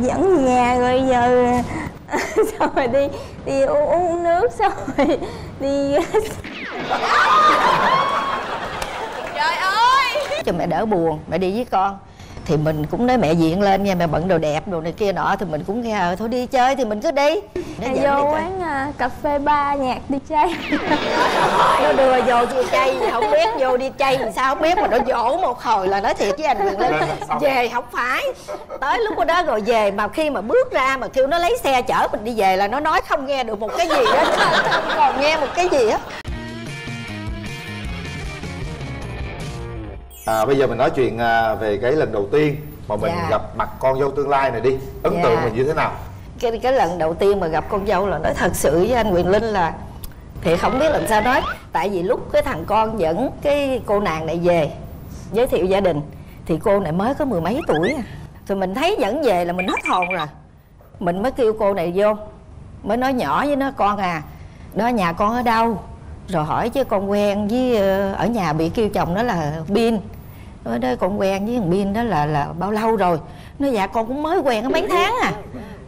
dẫn nhà rồi giờ xong rồi đi đi uống, uống nước xong rồi đi trời ơi! Cho mẹ đỡ buồn mẹ đi với con thì mình cũng nói mẹ diện lên nha mẹ bận đồ đẹp đồ này kia nọ thì mình cũng nghe ờ thôi đi chơi thì mình cứ đi. Dẫn đi vô coi. quán à, cà phê ba nhạc đi chơi. Nó đưa vô đi chay không biết vô đi chay thì sao không biết mà nó dỗ một hồi là nói thiệt với anh Quyền Linh về không phải. Tới lúc đó rồi về mà khi mà bước ra mà kêu nó lấy xe chở mình đi về là nó nói không nghe được một cái gì hết. Không còn nghe một cái gì hết à, bây giờ mình nói chuyện à, về cái lần đầu tiên mà mình Dạ. gặp mặt con dâu tương lai này đi ấn Dạ. tượng mình như thế nào cái cái lần đầu tiên mà gặp con dâu là nói thật sự với anh Quyền Linh là thì không biết làm sao nói tại vì lúc cái thằng con dẫn cái cô nàng này về giới thiệu gia đình thì cô này mới có mười mấy tuổi à. rồi mình thấy dẫn về là mình hết hồn rồi mình mới kêu cô này vô mới nói nhỏ với nó con à đó nhà con ở đâu rồi hỏi chứ con quen với ờ, ở nhà bị kêu chồng đó là pin nói đây con quen với thằng pin đó là là bao lâu rồi? Nó dạ con cũng mới quen có mấy tháng à.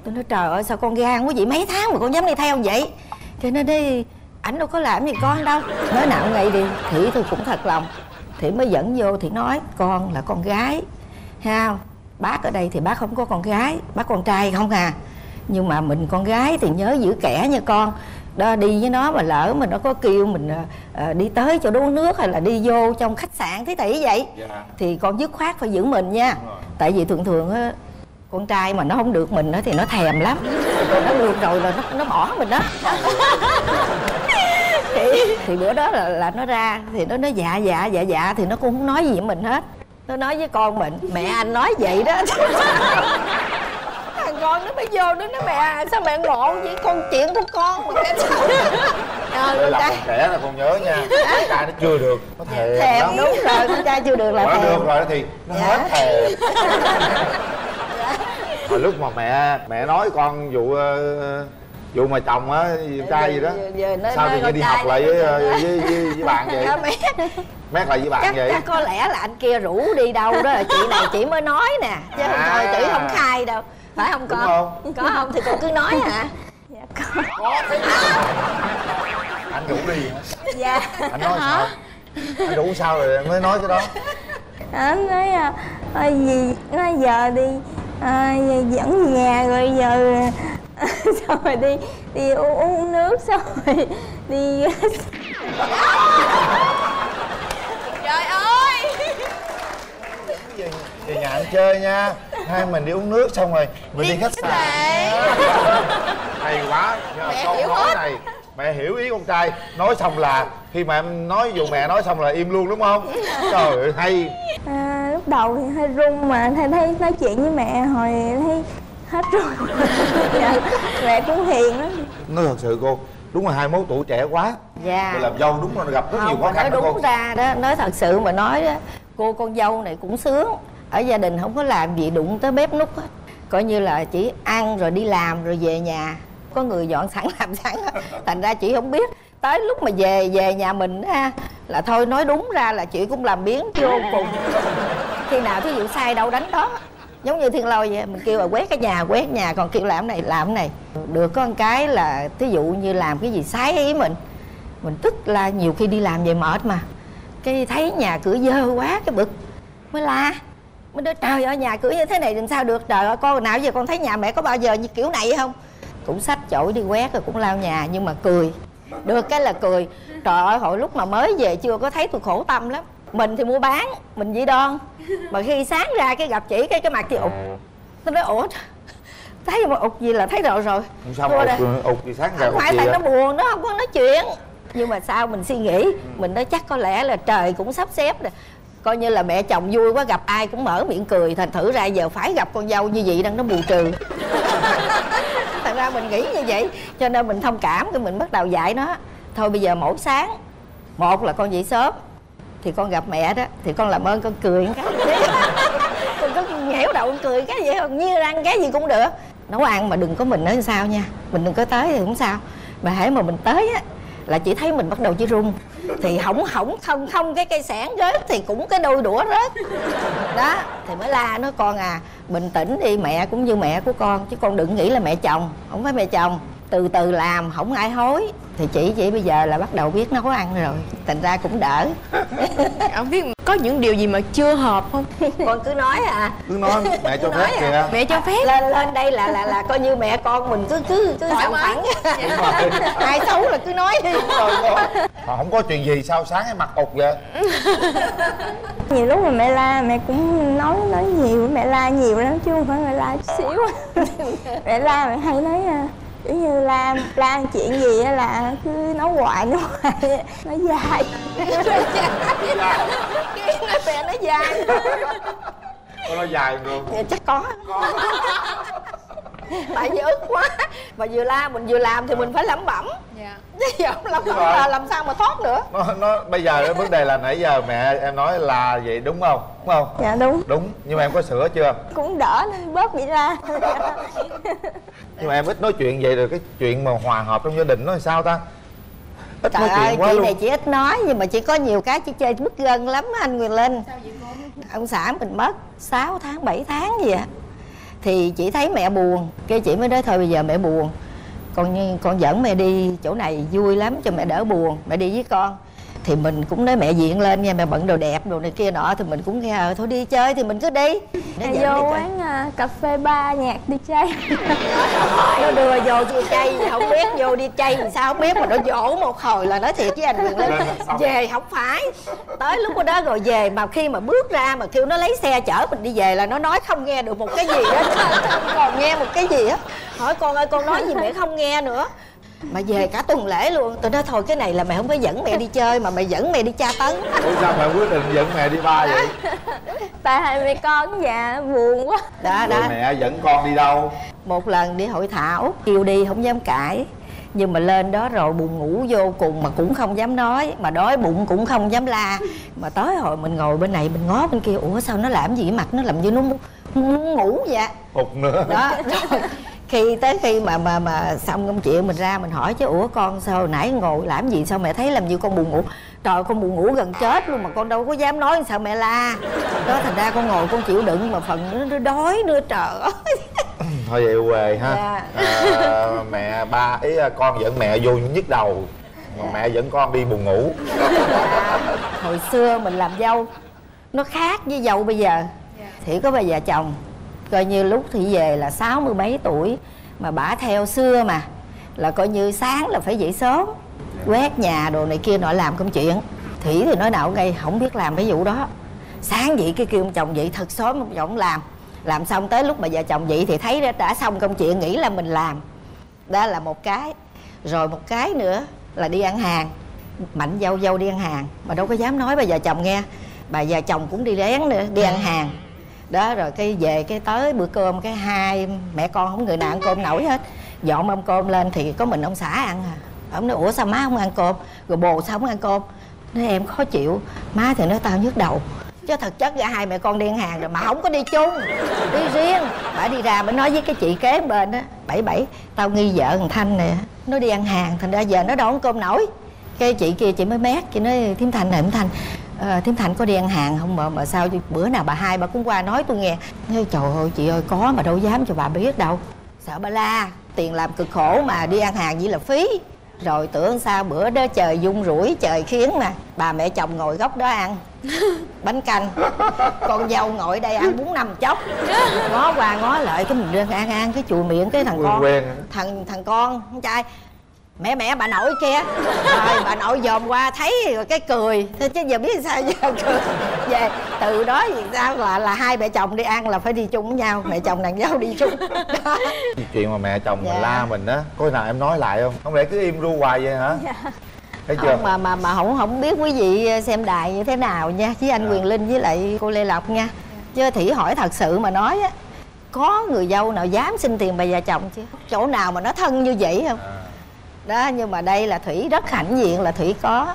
Tôi nói, trời ơi, sao con gan quá vậy mấy tháng mà con dám đi theo vậy? Cho nên đi, ảnh đâu có làm gì con đâu. Nói, nào ngày đi. Thủy tôi cũng thật lòng. Thủy mới dẫn vô thì nói, con là con gái, ha, bác ở đây thì bác không có con gái, bác con trai không à. Nhưng mà mình con gái thì nhớ giữ kẻ nha con đó đi với nó mà lỡ mà nó có kêu mình ờ, đi tới chỗ đuối nước hay là đi vô trong khách sạn thế tỷ vậy Dạ. thì con dứt khoát phải giữ mình nha. Tại vì thường thường á con trai mà nó không được mình á thì nó thèm lắm. Nó được rồi là nó nó bỏ mình đó. Thì, thì bữa đó là, là nó ra thì nó nói dạ dạ dạ dạ thì nó cũng không nói gì với mình hết. Nó nói với con mình mẹ anh nói vậy đó con nó mới vô nó nói mẹ sao mẹ ngộ vậy? Con chuyện của con mà mẹ sao? Trời ơi con trẻ là con nhớ nha. Con trai nó chưa được nó thèm, thèm lắm. đúng rồi con trai chưa được là Quá thèm. được rồi thì nó Dạ. hết thèm. Hồi lúc mà mẹ mẹ nói con vụ ờ, vụ mà chồng á trai gì đó Giờ- giờ nó- sao nó thì đi học nó- lại với, với, với, với bạn vậy? Mét lại với bạn chắc, vậy? chắc có lẽ là anh kia rủ đi đâu đó là chị này chị mới nói nè chứ không À. thôi chị không khai đâu phải không con? không? có không? Thì con cứ nói hả dạ con có thế anh rủ đi. Hả? dạ. Anh nói sao? Anh rủ sao rồi mới nói cái đó. Anh nói à, à, gì nói giờ đi à, dẫn về nhà rồi giờ xong rồi đi đi uống, uống nước xong rồi đi trời ơi về, về nhà anh chơi nha. Hai mình đi uống nước xong rồi mình đi, khách sạn. hay quá. Nhờ Mẹ câu hiểu nói hết. này mẹ hiểu ý con trai. Nói xong là khi mà em nói dù mẹ nói xong là im luôn đúng không? Trời ơi hay. À, lúc đầu thì hơi run mà thấy thấy nói chuyện với mẹ hồi thấy hết run dạ, mẹ cũng hiền lắm. Nói thật sự cô đúng là 21 tuổi trẻ quá. Dạ. Rồi làm dâu đúng là gặp rất nhiều không khó mà nói khăn đó đúng cô. ra đó nói thật sự mà nói đó cô con dâu này cũng sướng ở gia đình không có làm gì đụng tới bếp nút hết. Coi như là chỉ ăn rồi đi làm rồi về nhà. Có người dọn sẵn làm sẵn thành ra chị không biết. Tới lúc mà về về nhà mình ha là thôi nói đúng ra là chị cũng làm biến vô cùng. Khi nào thí dụ sai đâu đánh đó. Giống như thiên lôi vậy, mình kêu là quét cái nhà, quét nhà, còn kêu làm này làm này. Được có một cái là thí dụ như làm cái gì sai ý mình. Mình tức là nhiều khi đi làm về mệt mà. Cái thấy nhà cửa dơ quá, cái bực. Mới la mới nói trời ơi nhà cửa như thế này làm sao được? Trời ơi con nào giờ con thấy nhà mẹ có bao giờ như kiểu này không? Cũng xách chổi đi quét rồi cũng lao nhà nhưng mà cười. Được cái là cười. Trời ơi hồi lúc mà mới về chưa có thấy tôi khổ tâm lắm. Mình thì mua bán mình dĩ đoan mà khi sáng ra cái gặp chỉ cái cái mặt thì ụt. Tôi nói ủa thấy mà ụt gì là thấy rồi rồi. Sao mà ụt, ụt gì sáng ra không phải tại nó buồn nó không có nói chuyện. Nhưng mà sao mình suy nghĩ mình nói chắc có lẽ là trời cũng sắp xếp rồi coi như là mẹ chồng vui quá, gặp ai cũng mở miệng cười. Thành thử ra giờ phải gặp con dâu như vậy đang nó bù trừ. Thành ra mình nghĩ như vậy, cho nên mình thông cảm cái mình bắt đầu dạy nó. Thôi bây giờ mỗi sáng, một là con dậy sớm, thì con gặp mẹ đó, thì con làm ơn con cười một cái. Con cứ nghẽo đầu con cười cái gì không như ăn cái gì cũng được. Nấu ăn mà đừng có mình nói sao nha, mình đừng có tới thì cũng sao. Mà hãy mà mình tới á là chỉ thấy mình bắt đầu chỉ run thì hỏng hỏng không không cái cây sẻn rớt thì cũng cái đôi đũa rớt. Đó, thì mới la nó con à bình tĩnh đi, mẹ cũng như mẹ của con, chứ con đừng nghĩ là mẹ chồng. Không phải mẹ chồng từ từ làm không ai hối. Thì chị chị bây giờ là bắt đầu biết nấu ăn rồi. Thành ra cũng đỡ. Không biết có những điều gì mà chưa hợp không? con cứ nói à. Cứ nói mẹ cho phép kìa. Mẹ cho phép. Lên lên đây là là là coi như mẹ con mình cứ cứ cứ sòng mái. phẳng ai xấu là cứ nói. Đi Mà không có chuyện gì sao sáng cái mặt ụt vậy? Nhiều lúc mà mẹ la mẹ cũng nói nói nhiều. Mẹ la nhiều lắm chứ không phải là la chút xíu. Mẹ la mẹ hay nói à, kiểu như la la chuyện gì á là cứ nói hoài nói hoài nói dài. Cái nói mẹ nó dài. Con nói dài luôn Dạ, chắc có tại vì ức quá. Mà vừa la mình vừa làm thì mình phải lẩm bẩm. Dạ. Chứ giờ không lẩm bẩm là làm sao mà thoát nữa. Nó, nó bây giờ cái vấn đề là nãy giờ mẹ em nói là vậy đúng không? Đúng không? Dạ đúng. Đúng. Nhưng mà em có sửa chưa? Cũng đỡ nên bớt bị la. Nhưng mà em ít nói chuyện vậy rồi cái chuyện mà hòa hợp trong gia đình nó làm sao ta? Ít trời nói ơi chuyện quá chị luôn. này chị ít nói nhưng mà chị có nhiều cái chị chơi bức gân lắm á anh Quyền Linh. Ông xã mình mất 6 tháng 7 tháng gì ạ thì chị thấy mẹ buồn. Cái chị mới nói thôi, bây giờ mẹ buồn. Con con dẫn mẹ đi chỗ này vui lắm, cho mẹ đỡ buồn. Mẹ đi với con thì mình cũng nói mẹ diện lên nha mẹ bận đồ đẹp đồ này kia nọ thì mình cũng nghe ờ thôi đi chơi thì mình cứ đi. Nó đi vô chơi. quán à, cà phê bar nhạc đi chơi. Nó đưa vô đi chay không biết vô đi chay thì sao không biết mà nó dỗ một hồi là nói thiệt với anh Quyền Linh. Về không phải. Tới lúc đó rồi về mà khi mà bước ra mà kêu nó lấy xe chở mình đi về là nó nói không nghe được một cái gì hết. Không còn nghe một cái gì á hỏi con ơi con nói gì mẹ không nghe nữa mà về cả tuần lễ luôn. Tôi nói thôi cái này là mẹ không phải dẫn mẹ đi chơi mà mẹ dẫn mẹ đi tra tấn. Ủa sao mẹ quyết định dẫn mẹ đi ba vậy? Tại hai mẹ con già buồn quá. Đó rồi đó mẹ dẫn con đi đâu? Một lần đi hội thảo. Kêu đi không dám cãi. Nhưng mà lên đó rồi buồn ngủ vô cùng mà cũng không dám nói. Mà đói bụng cũng không dám la. Mà tới hồi mình ngồi bên này mình ngó bên kia ủa sao nó làm gì? Mặt nó làm như nó muốn, muốn ngủ vậy. Hụt nữa. Đó rồi khi tới khi mà mà mà xong công chuyện mình ra mình hỏi chứ ủa con sao hồi nãy ngồi làm gì sao mẹ thấy làm như con buồn ngủ? Trời con buồn ngủ gần chết luôn mà con đâu có dám nói sao mẹ la. Đó thành ra con ngồi con chịu đựng mà phần nó, nó đói nữa trời ơi. Thôi vậy quề ha. Dạ. à, mẹ ba ý con dẫn mẹ vô nhức đầu. Mà mẹ dẫn con đi buồn ngủ. Dạ, hồi xưa mình làm dâu nó khác với dâu bây giờ. Thì có bà già chồng coi như lúc thì về là sáu mươi mấy tuổi mà bả theo xưa mà là coi như sáng là phải dậy sớm quét nhà đồ này kia nọ làm công chuyện. Thủy thì nói nào ngay không biết làm cái vụ đó. Sáng dậy cái kêu ông chồng dậy thật sớm ông chồng làm. Làm xong tới lúc mà vợ chồng dậy thì thấy đã, xong công chuyện nghĩ là mình làm. Đó là một cái. Rồi một cái nữa là đi ăn hàng. Mạnh dâu dâu đi ăn hàng mà đâu có dám nói bà vợ chồng nghe. Bà già chồng cũng đi rén nữa đi ăn hàng đó, rồi cái về cái tới bữa cơm, cái hai mẹ con không người nào ăn cơm nổi hết. Dọn mâm cơm lên thì có mình ông xã ăn à. Ông nói, ủa, sao má không ăn cơm? Rồi bồ sao không ăn cơm? Nói, em khó chịu, má thì nói tao nhức đầu. Chứ thật chất cả hai mẹ con đi ăn hàng rồi mà không có đi chung, đi riêng. Bà đi ra bà nói với cái chị kế bên á, bảy bảy, tao nghi vợ thằng thanh nè, nó đi ăn hàng, thành ra giờ nó đâu ăn cơm nổi. Cái chị kia chị mới mét, chị nói, thím thành này thím thành ờ, thím thành có đi ăn hàng không? Mà mà sao bữa nào bà hai bà cũng qua nói tôi nghe. Nói trời ơi chị ơi có mà đâu dám cho bà biết đâu. Sợ bà la tiền làm cực khổ mà đi ăn hàng chỉ là phí. Rồi tưởng sao bữa đó trời dung rủi trời khiến mà bà mẹ chồng ngồi góc đó ăn. Bánh canh. Con dâu ngồi đây ăn bún năm chốc. Ngó qua ngó lại cái mình đang ăn ăn cái chùi miệng cái thằng con. quen. Thằng thằng con con trai mẹ mẹ bà nội kia. Rồi bà nội dòm qua thấy rồi cái cười. Thế chứ giờ biết sao giờ cười. Về từ đó thì sao là là hai mẹ chồng đi ăn là phải đi chung với nhau. Mẹ chồng nàng dâu đi chung. Đó. Chuyện mà mẹ chồng Dạ. mình la mình á có nào em nói lại không? Không lẽ cứ im ru hoài vậy hả? Thấy chưa? Không mà mà mà không không biết quý vị xem đài như thế nào nha. Với anh Dạ. Quyền Linh với lại cô Lê Lộc nha. Chứ thỉ hỏi thật sự mà nói á có người dâu nào dám xin tiền bà già chồng chứ chỗ nào mà nó thân như vậy không? À. đó nhưng mà đây là thủy rất hãnh diện là thủy có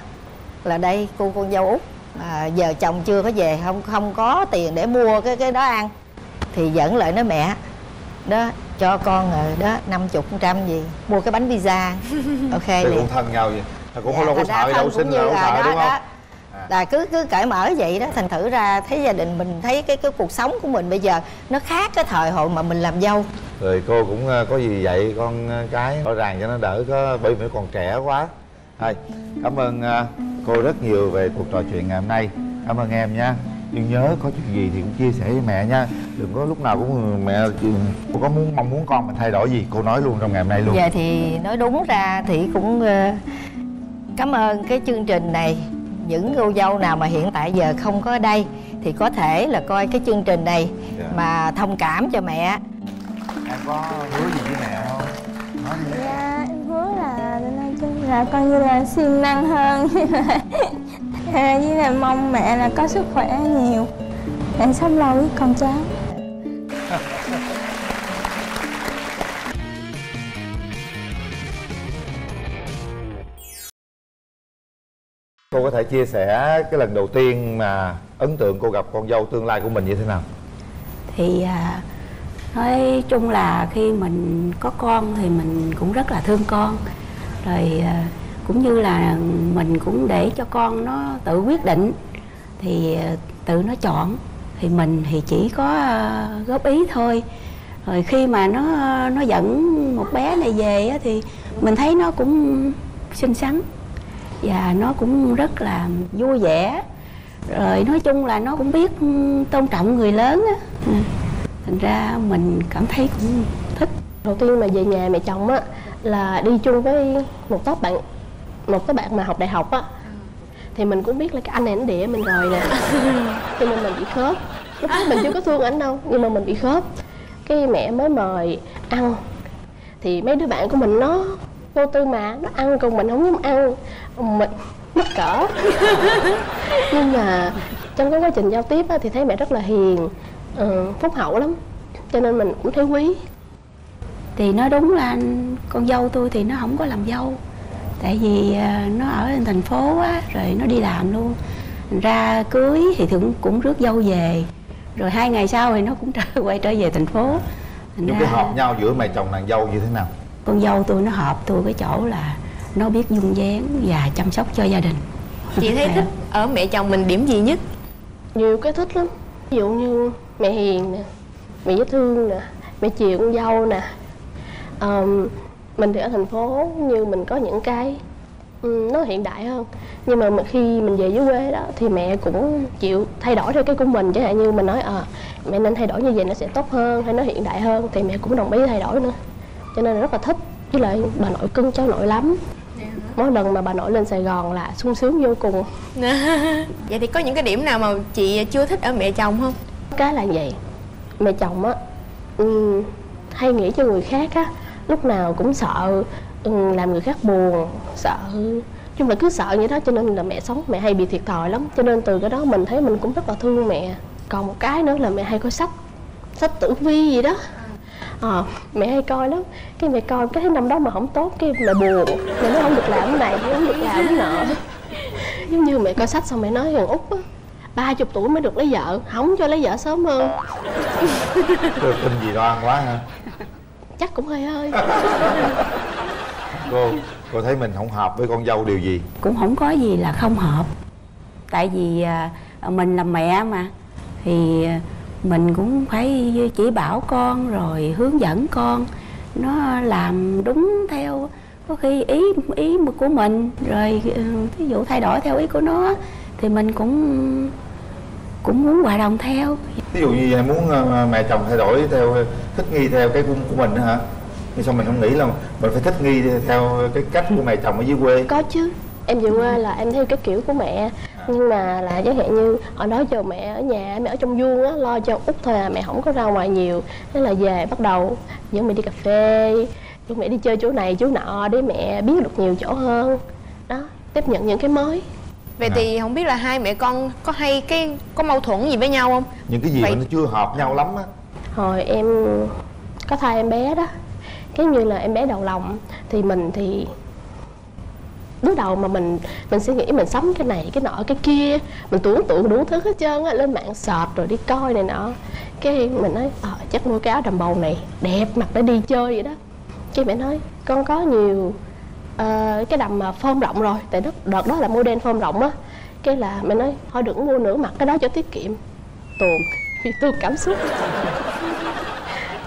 là đây cô con dâu út. Mà giờ chồng chưa có về không không có tiền để mua cái cái đó ăn. Thì dẫn lại nói mẹ đó cho con rồi đó năm chục trăm gì mua cái bánh pizza ok liền. cũng thân nhau vậy. Cũng không đâu có sợ đâu sinh là là sợ đó, đúng không. À. là cứ cứ cởi mở vậy đó thành thử ra thấy gia đình mình thấy cái cái cuộc sống của mình bây giờ nó khác cái thời hội mà mình làm dâu rồi cô cũng ờ, có gì dạy con ờ, cái rõ ràng cho nó đỡ có bởi vì còn trẻ quá. Thôi cảm ơn ờ, cô rất nhiều về cuộc trò chuyện ngày hôm nay. Cảm ơn em nha. Nhưng nhớ có chuyện gì thì cũng chia sẻ với mẹ nha. Đừng có lúc nào cũng mẹ cô có muốn mong muốn con mình thay đổi gì cô nói luôn trong ngày hôm nay luôn. Giờ thì nói đúng ra thì cũng cảm ơn cái chương trình này. Những cô dâu nào mà hiện tại giờ không có ở đây thì có thể là coi cái chương trình này Dạ. mà thông cảm cho mẹ em có hứa gì với mẹ không? Nói đi. Dạ em hứa là nói chung là coi như là siêng năng hơn. Với lại à, với là mong mẹ là có sức khỏe nhiều. Để sống lâu với con cháu. Cô có thể chia sẻ cái lần đầu tiên mà ấn tượng cô gặp con dâu tương lai của mình như thế nào? Thì à, nói chung là khi mình có con thì mình cũng rất là thương con. Rồi à, cũng như là mình cũng để cho con nó tự quyết định thì à, tự nó chọn. Thì mình thì chỉ có à, góp ý thôi. Rồi khi mà nó nó dẫn một bé này về thì mình thấy nó cũng xinh xắn và nó cũng rất là vui vẻ. Rồi nói chung là nó cũng biết tôn trọng người lớn á. Ừ thành ra mình cảm thấy cũng thích. Đầu tiên mà về nhà mẹ chồng á là đi chung với một tốt bạn một cái bạn mà học đại học á. Thì mình cũng biết là cái anh này anh đĩa mình rồi nè. Cho nên mình bị khớp. Lúc đó mình chưa có thương ảnh đâu nhưng mà mình bị khớp. Cái mẹ mới mời ăn. Thì mấy đứa bạn của mình nó vô tư mà nó ăn còn mình không dám ăn. Mình mắc cỡ. Nhưng mà trong cái quá trình giao tiếp á, thì thấy mẹ rất là hiền ừ, phúc hậu lắm cho nên mình cũng thấy quý. Thì nói đúng là con dâu tôi thì nó không có làm dâu. Tại vì à, nó ở thành phố á rồi nó đi làm luôn. Thành ra cưới thì cũng cũng rước dâu về. Rồi hai ngày sau thì nó cũng trở quay trở về thành phố. Thành những cái hợp nhau giữa mẹ chồng nàng dâu như thế nào? Con dâu tôi nó hợp tôi cái chỗ là nó biết dung dáng và chăm sóc cho gia đình. Chị thấy thích ở mẹ chồng mình điểm gì nhất? Nhiều cái thích lắm. Ví dụ như mẹ hiền nè mẹ dễ thương nè mẹ chiều con dâu nè. Um, mình thì ở thành phố như mình có những cái um, nó hiện đại hơn. Nhưng mà mình- khi mình về dưới quê đó thì mẹ cũng chịu thay đổi theo cái của mình. Chẳng hạn như mình nói ờ mẹ nên thay đổi như vậy nó sẽ tốt hơn hay nó hiện đại hơn. Thì mẹ cũng đồng ý thay đổi nữa. Cho nên là rất là thích với lại bà nội cưng cháu nội lắm. Mỗi lần mà bà nội lên sài gòn là sung sướng vô cùng. Vậy thì có những cái điểm nào mà chị chưa thích ở mẹ chồng không? Cái là vậy. Mẹ chồng á ừ, hay nghĩ cho người khác á lúc nào cũng sợ ừ, làm người khác buồn sợ. Chung là cứ sợ như đó cho nên là mẹ sống mẹ hay bị thiệt thòi lắm. Cho nên từ cái đó mình thấy mình cũng rất là thương mẹ. Còn một cái nữa là mẹ hay coi sách sách tử vi gì đó. À, mẹ hay coi lắm. Cái mẹ coi cái năm đó mà không tốt cái mẹ buồn. Mẹ nói không được làm cái này không được làm cái nọ. Giống như mẹ coi sách xong mẹ nói thằng út á ba chục tuổi mới được lấy vợ không cho lấy vợ sớm hơn. Tôi tin gì đoan quá ha. Chắc cũng hơi hơi. Cô cô thấy mình không hợp với con dâu điều gì? Cũng không có gì là không hợp. Tại vì à, mình là mẹ mà thì à, mình cũng phải chỉ bảo con rồi hướng dẫn con. Nó làm đúng theo có khi ý ý của mình rồi ừ, ví dụ thay đổi theo ý của nó thì mình cũng cũng muốn hòa đồng theo. Ví dụ như em muốn ờ, mẹ chồng thay đổi theo thích nghi theo cái của, của mình hả? Nhưng sao mình không nghĩ là mình phải thích nghi theo cái cách của mẹ chồng ở dưới quê? Có chứ. Em về quê là em theo cái kiểu của mẹ. Nhưng mà là chẳng hạn như hồi đó giờ mẹ ở nhà mẹ ở trong vuông á lo cho út thôi à mẹ không có ra ngoài nhiều. Thế là về bắt đầu dẫn mẹ đi cà phê dẫn mẹ đi chơi chỗ này chỗ nọ để mẹ biết được nhiều chỗ hơn. Đó tiếp nhận những cái mới vậy thì không biết là hai mẹ con có hay cái có mâu thuẫn gì với nhau không? Những cái gì Vậy- mà nó chưa hợp nhau lắm á. Hồi em có thai em bé đó. Cái như là em bé đầu lòng thì mình thì lúc đầu mà mình mình suy nghĩ mình sống cái này cái nọ cái kia. Mình tưởng tượng đủ thứ hết trơn á lên mạng search rồi đi coi này nọ. Cái mình nói ờ chắc mua cái áo đầm bầu này đẹp mặc để đi chơi vậy đó. Cái mẹ nói con có nhiều ờ, cái đầm mà phơm rộng rồi tại đó, đợt đó là mua đen phơm rộng á. Cái là mẹ nói thôi đừng mua nữa mặc cái đó cho tiết kiệm. Tuồn vì tôi cảm xúc.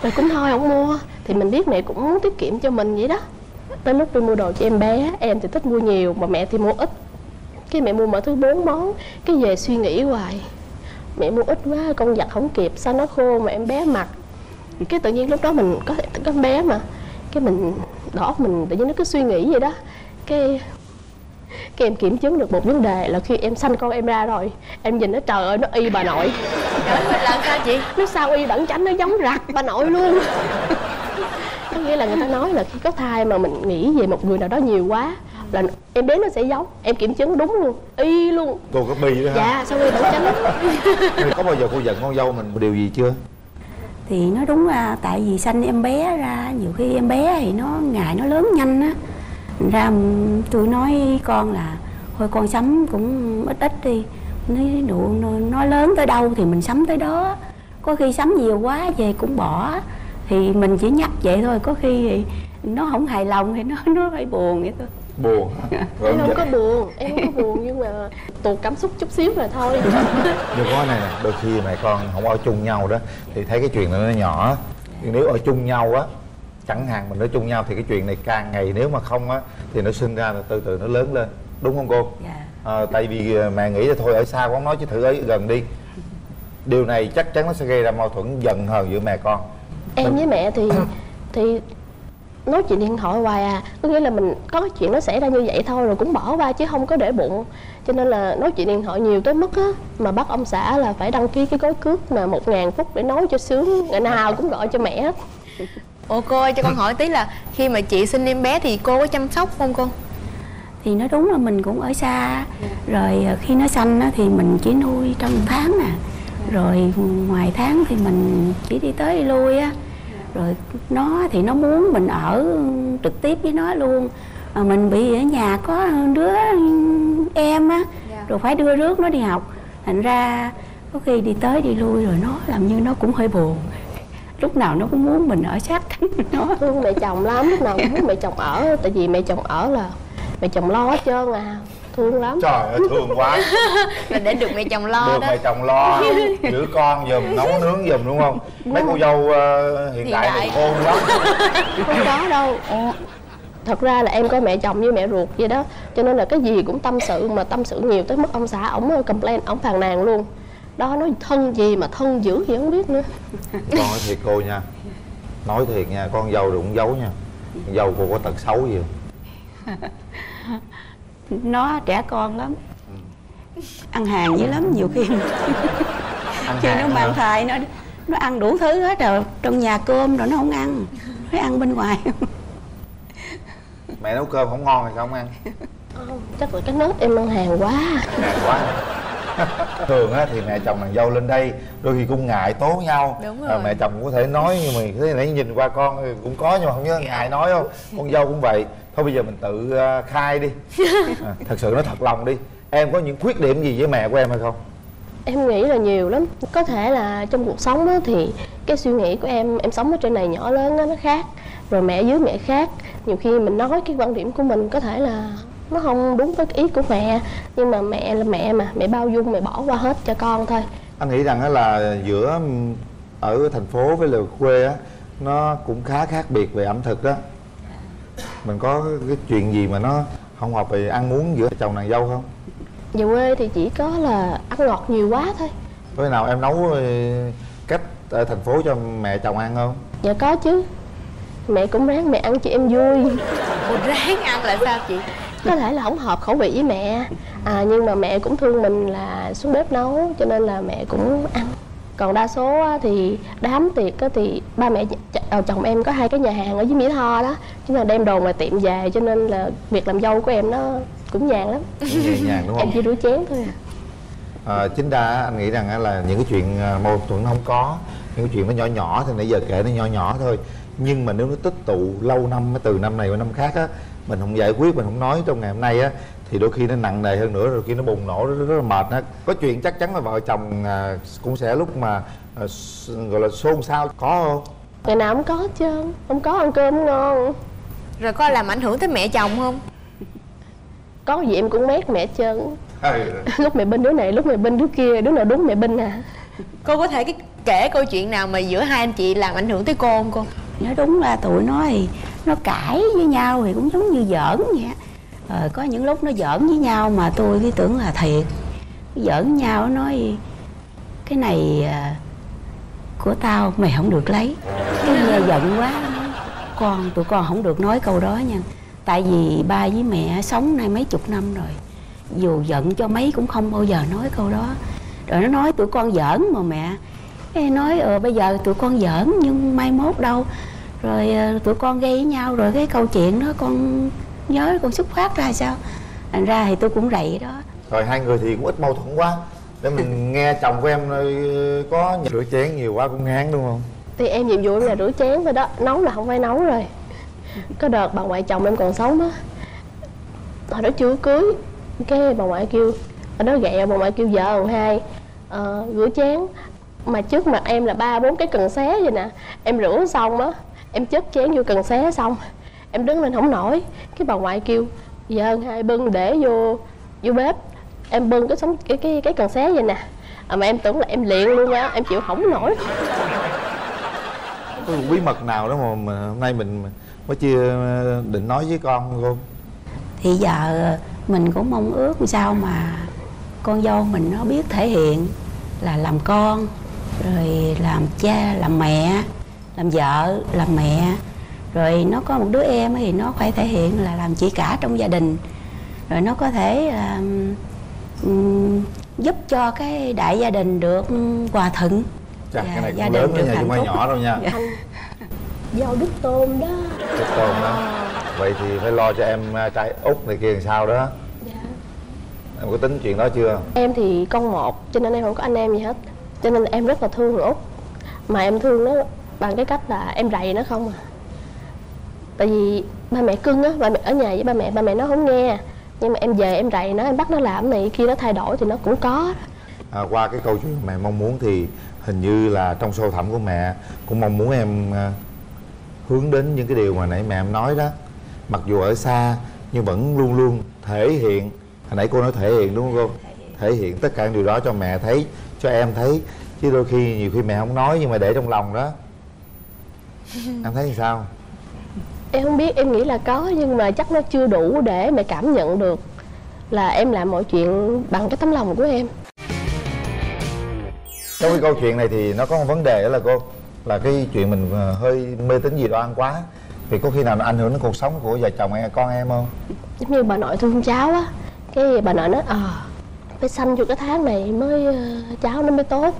Rồi cũng thôi không mua. Thì mình biết mẹ cũng muốn tiết kiệm cho mình vậy đó. Tới lúc đi mua đồ cho em bé em thì thích mua nhiều mà mẹ thì mua ít. Cái mẹ mua mỗi thứ bốn món cái về suy nghĩ hoài. Mẹ mua ít quá con giặt không kịp sao nó khô mà em bé mặc. Cái tự nhiên lúc đó mình có thể có bé mà. Cái mình đỏ mình tự nhiên nó cứ suy nghĩ vậy đó. Cái cái em kiểm chứng được một vấn đề là khi em sanh con em ra rồi em nhìn nó trời ơi nó y bà nội. Trời ơi làm sao chị? Nó sao y đẳng chánh nó giống rặt bà nội luôn. Có nghĩa là người ta nói là khi có thai mà mình nghĩ về một người nào đó nhiều quá là em bé nó sẽ giống. Em kiểm chứng đúng luôn y luôn. Cô có bi đó ha dạ sao y đẳng chánh có bao giờ cô giận con dâu mình một điều gì chưa thì nó đúng là tại vì sanh em bé ra nhiều khi em bé thì nó ngày nó lớn nhanh á. Thành ra tôi nói con là thôi con sắm cũng ít ít đi. Nói đủ nó, nó lớn tới đâu thì mình sắm tới đó. Có khi sắm nhiều quá về cũng bỏ. Thì mình chỉ nhắc vậy thôi có khi thì nó không hài lòng thì nó nó phải buồn vậy thôi buồn. Em ông không giận- có buồn em không có buồn nhưng mà tuột cảm xúc chút xíu rồi thôi. Nhưng có cái này nè đôi khi mẹ con không ở chung nhau đó thì thấy cái chuyện này nó nhỏ. Nhưng nếu ở chung nhau á chẳng hạn mình ở chung nhau thì cái chuyện này càng ngày nếu mà không á thì nó sinh ra là từ từ nó lớn lên. Đúng không cô? Dạ. À, tại vì à, mẹ nghĩ là thôi ở xa quá không nói chứ thử ở gần đi. Điều này chắc chắn nó sẽ gây ra mâu thuẫn giận hờn giữa mẹ con. Em với mẹ thì thì nói chuyện điện thoại hoài à. Có nghĩa là mình có cái chuyện nó xảy ra như vậy thôi rồi cũng bỏ qua chứ không có để bụng. Cho nên là nói chuyện điện thoại nhiều tới mức á mà bắt ông xã là phải đăng ký cái gói cước mà một ngàn phút để nói cho sướng. Ngày nào cũng gọi cho mẹ. Hết ủa cô ơi cho con hỏi tí là khi mà chị sinh em bé thì cô có chăm sóc không cô? Thì nó đúng là mình cũng ở xa. Rồi à, khi nó sanh á, thì mình chỉ nuôi trong tháng nè rồi ngoài tháng thì mình chỉ đi tới đi lui á rồi nó thì nó muốn mình ở trực tiếp với nó luôn. Mà mình bị ở nhà có đứa em á rồi phải đưa rước nó đi học. Thành ra có khi đi tới đi lui rồi nó làm như nó cũng hơi buồn. Lúc nào nó cũng muốn mình ở sát nó. Thương mẹ chồng lắm lúc nào cũng muốn mẹ chồng ở tại vì mẹ chồng ở là mẹ chồng lo hết trơn à thương lắm. Trời ơi thương quá. Là để được mẹ chồng lo được đó. mẹ chồng lo giữ con giùm nấu nướng giùm đúng không? Mấy cô dâu ờ, hiện Hiện đại. này khôn lắm. Không có đâu. Thật ra là em có mẹ chồng với mẹ ruột vậy đó. Cho nên là cái gì cũng tâm sự mà tâm sự nhiều tới mức ông xã ổng complain ổng phàn nàn luôn. Đó nói thân gì mà thân dữ gì không biết nữa. Con nói thiệt cô nha. Nói thiệt nha con dâu đừng giấu nha. Con dâu cô có tật xấu gì không nó trẻ con lắm. Ăn hàng dữ lắm nhiều khi. Khi nó hàng mang thai nó nó ăn đủ thứ hết rồi. Trong nhà cơm rồi nó không ăn. Phải ăn bên ngoài. Mẹ nấu cơm không ngon thì sao không ăn. Chắc là cái nết em ăn hàng quá. Ngại quá. Thường á thì mẹ chồng nàng dâu lên đây đôi khi cũng ngại tố nhau. Đúng Ờ, rồi. mẹ chồng cũng có thể nói nhưng mà thế nãy nhìn qua con cũng có nhưng mà không nhớ ngại nói không. Con dâu cũng vậy thôi bây giờ mình tự ờ, khai đi. À, thật sự nói thật lòng đi. Em có những khuyết điểm gì với mẹ của em hay không? Em nghĩ là nhiều lắm. Có thể là trong cuộc sống đó thì cái suy nghĩ của em em sống ở trên này nhỏ lớn đó, nó khác. Rồi mẹ dưới mẹ khác. Nhiều khi mình nói cái quan điểm của mình có thể là nó không đúng với cái ý của mẹ nhưng mà mẹ là mẹ mà mẹ bao dung mẹ bỏ qua hết cho con thôi. Anh nghĩ rằng á là giữa ừm, ở thành phố với lời quê á nó cũng khá khác biệt về ẩm thực đó mình có cái chuyện gì mà nó không hợp về ăn uống giữa chồng nàng dâu không? Về quê thì chỉ có là ăn ngọt nhiều quá thôi. Có khi nào em nấu cách ở thành phố cho mẹ chồng ăn không? Dạ có chứ. Mẹ cũng ráng mẹ ăn cho em vui. Ủa ráng ăn là sao chị? Có thể là không hợp khẩu vị với mẹ. À, nhưng mà mẹ cũng thương mình là xuống bếp nấu cho nên là mẹ cũng ăn còn đa số thì đám tiệc thì ba mẹ ờ, chồng em có hai cái nhà hàng ở dưới mỹ tho đó. Chứ là đem đồ ngoài tiệm về cho nên là việc làm dâu của em nó cũng nhàn lắm. Nhàng đúng em không chỉ rửa chén thôi à. À, chính ra anh nghĩ rằng là những cái chuyện à, mâu thuẫn không có. Những cái chuyện nó nhỏ nhỏ thì nãy giờ kể nó nhỏ nhỏ thôi. Nhưng mà nếu nó tích tụ lâu năm từ năm này qua năm khác á mình không giải quyết mình không nói trong ngày hôm nay á thì đôi khi nó nặng nề hơn nữa rồi khi nó bùng nổ rất, rất là mệt á có chuyện chắc chắn là vợ chồng à, cũng sẽ lúc mà à, gọi là xôn xao. Có không? Ngày nào cũng có hết trơn. Không có ăn cơm không ngon. Rồi có làm ảnh hưởng tới mẹ chồng không? Có gì em cũng mét mẹ trơn. Lúc mẹ bên đứa này lúc mẹ bên đứa kia đứa nào đúng mẹ bên à. Cô có thể cái kể câu chuyện nào mà giữa hai anh chị làm ảnh hưởng tới cô không cô? Nói đúng là tụi nó thì nó cãi với nhau thì cũng giống như giỡn vậy ờ, có những lúc nó giỡn với nhau mà tôi cứ tưởng là thiệt. Giỡn với nhau nói cái này à, của tao mày không được lấy. Cái nghe giận quá nói, con tụi con không được nói câu đó nha. Tại vì ba với mẹ sống nay mấy chục năm rồi dù giận cho mấy cũng không bao giờ nói câu đó. Rồi nó nói tụi con giỡn mà mẹ. Ê, nói ờ bây giờ tụi con giỡn nhưng mai mốt đâu? Rồi ờ, tụi con gây với nhau rồi cái câu chuyện đó con nhớ con xuất phát ra sao? Thành ra thì tôi cũng rậy đó. Rồi hai người thì cũng ít mâu thuẫn quá. Để mình nghe chồng của em ờ, có rửa chén nhiều quá cũng ngán đúng không? Thì em nhiệm vụ em là rửa chén thôi đó. Nấu là không phải nấu rồi. Có đợt bà ngoại chồng em còn sống á hồi đó chưa cưới. Cái bà ngoại kêu ở đó ghẹo bà ngoại kêu vợ thằng hai ờ, rửa chén. Mà trước mặt em là ba bốn cái cần xé vậy nè. Em rửa xong á em chất chén vô cần xé xong em đứng lên không nổi. Cái bà ngoại kêu vợ thằng hai bưng để vô vô bếp. Em bưng cái sống cái cái cái cần xé vậy nè. À, mà em tưởng là em liền luôn á em chịu không nổi. Có một bí mật nào đó mà, mà hôm nay mình mới chưa định nói với con không cô? Thì giờ mình cũng mong ước sao mà con dâu mình nó biết thể hiện là làm con rồi làm cha làm mẹ làm vợ làm mẹ rồi nó có một đứa em thì nó phải thể hiện là làm chị cả trong gia đình. Rồi nó có thể là ừm, giúp cho cái đại gia đình được hòa thuận. Dạ, cái này gia cũng đình lớn nha chứ không nhỏ đâu nha. Dạ. dâu đứt tôm đó. Chết tôm đó. Vậy thì phải lo cho em à, trai út này kia làm sao đó. Dạ. em có tính chuyện đó chưa? Em thì con một cho nên em không có anh em gì hết. Cho nên em rất là thương út. Mà em thương nó bằng cái cách là em rầy nó không à tại vì ba mẹ cưng á ba mẹ ở nhà với ba mẹ ba mẹ nó không nghe. Nhưng mà em về em rầy nó em bắt nó làm này khi nó thay đổi thì nó cũng có. À, qua cái câu chuyện mẹ mong muốn thì hình như là trong sâu thẳm của mẹ cũng mong muốn em à, hướng đến những cái điều mà nãy mẹ em nói đó. Mặc dù ở xa nhưng vẫn luôn luôn thể hiện hồi nãy cô nói thể hiện đúng không cô? Thể hiện tất cả những điều đó cho mẹ thấy cho em thấy. Chứ đôi khi nhiều khi mẹ không nói nhưng mà để trong lòng đó. Em thấy làm sao? Em không biết em nghĩ là có nhưng mà chắc nó chưa đủ để mẹ cảm nhận được là em làm mọi chuyện bằng cái tấm lòng của em. Trong cái câu chuyện này thì nó có một vấn đề đó là cô là cái chuyện mình ờ, hơi mê tín dị đoan quá. Thì có khi nào nó ảnh hưởng đến cuộc sống của vợ chồng em con em không? Giống như bà nội thương cháu á. Cái bà nội nói ờ phải sanh vô cái tháng này mới ờ, cháu nó mới tốt.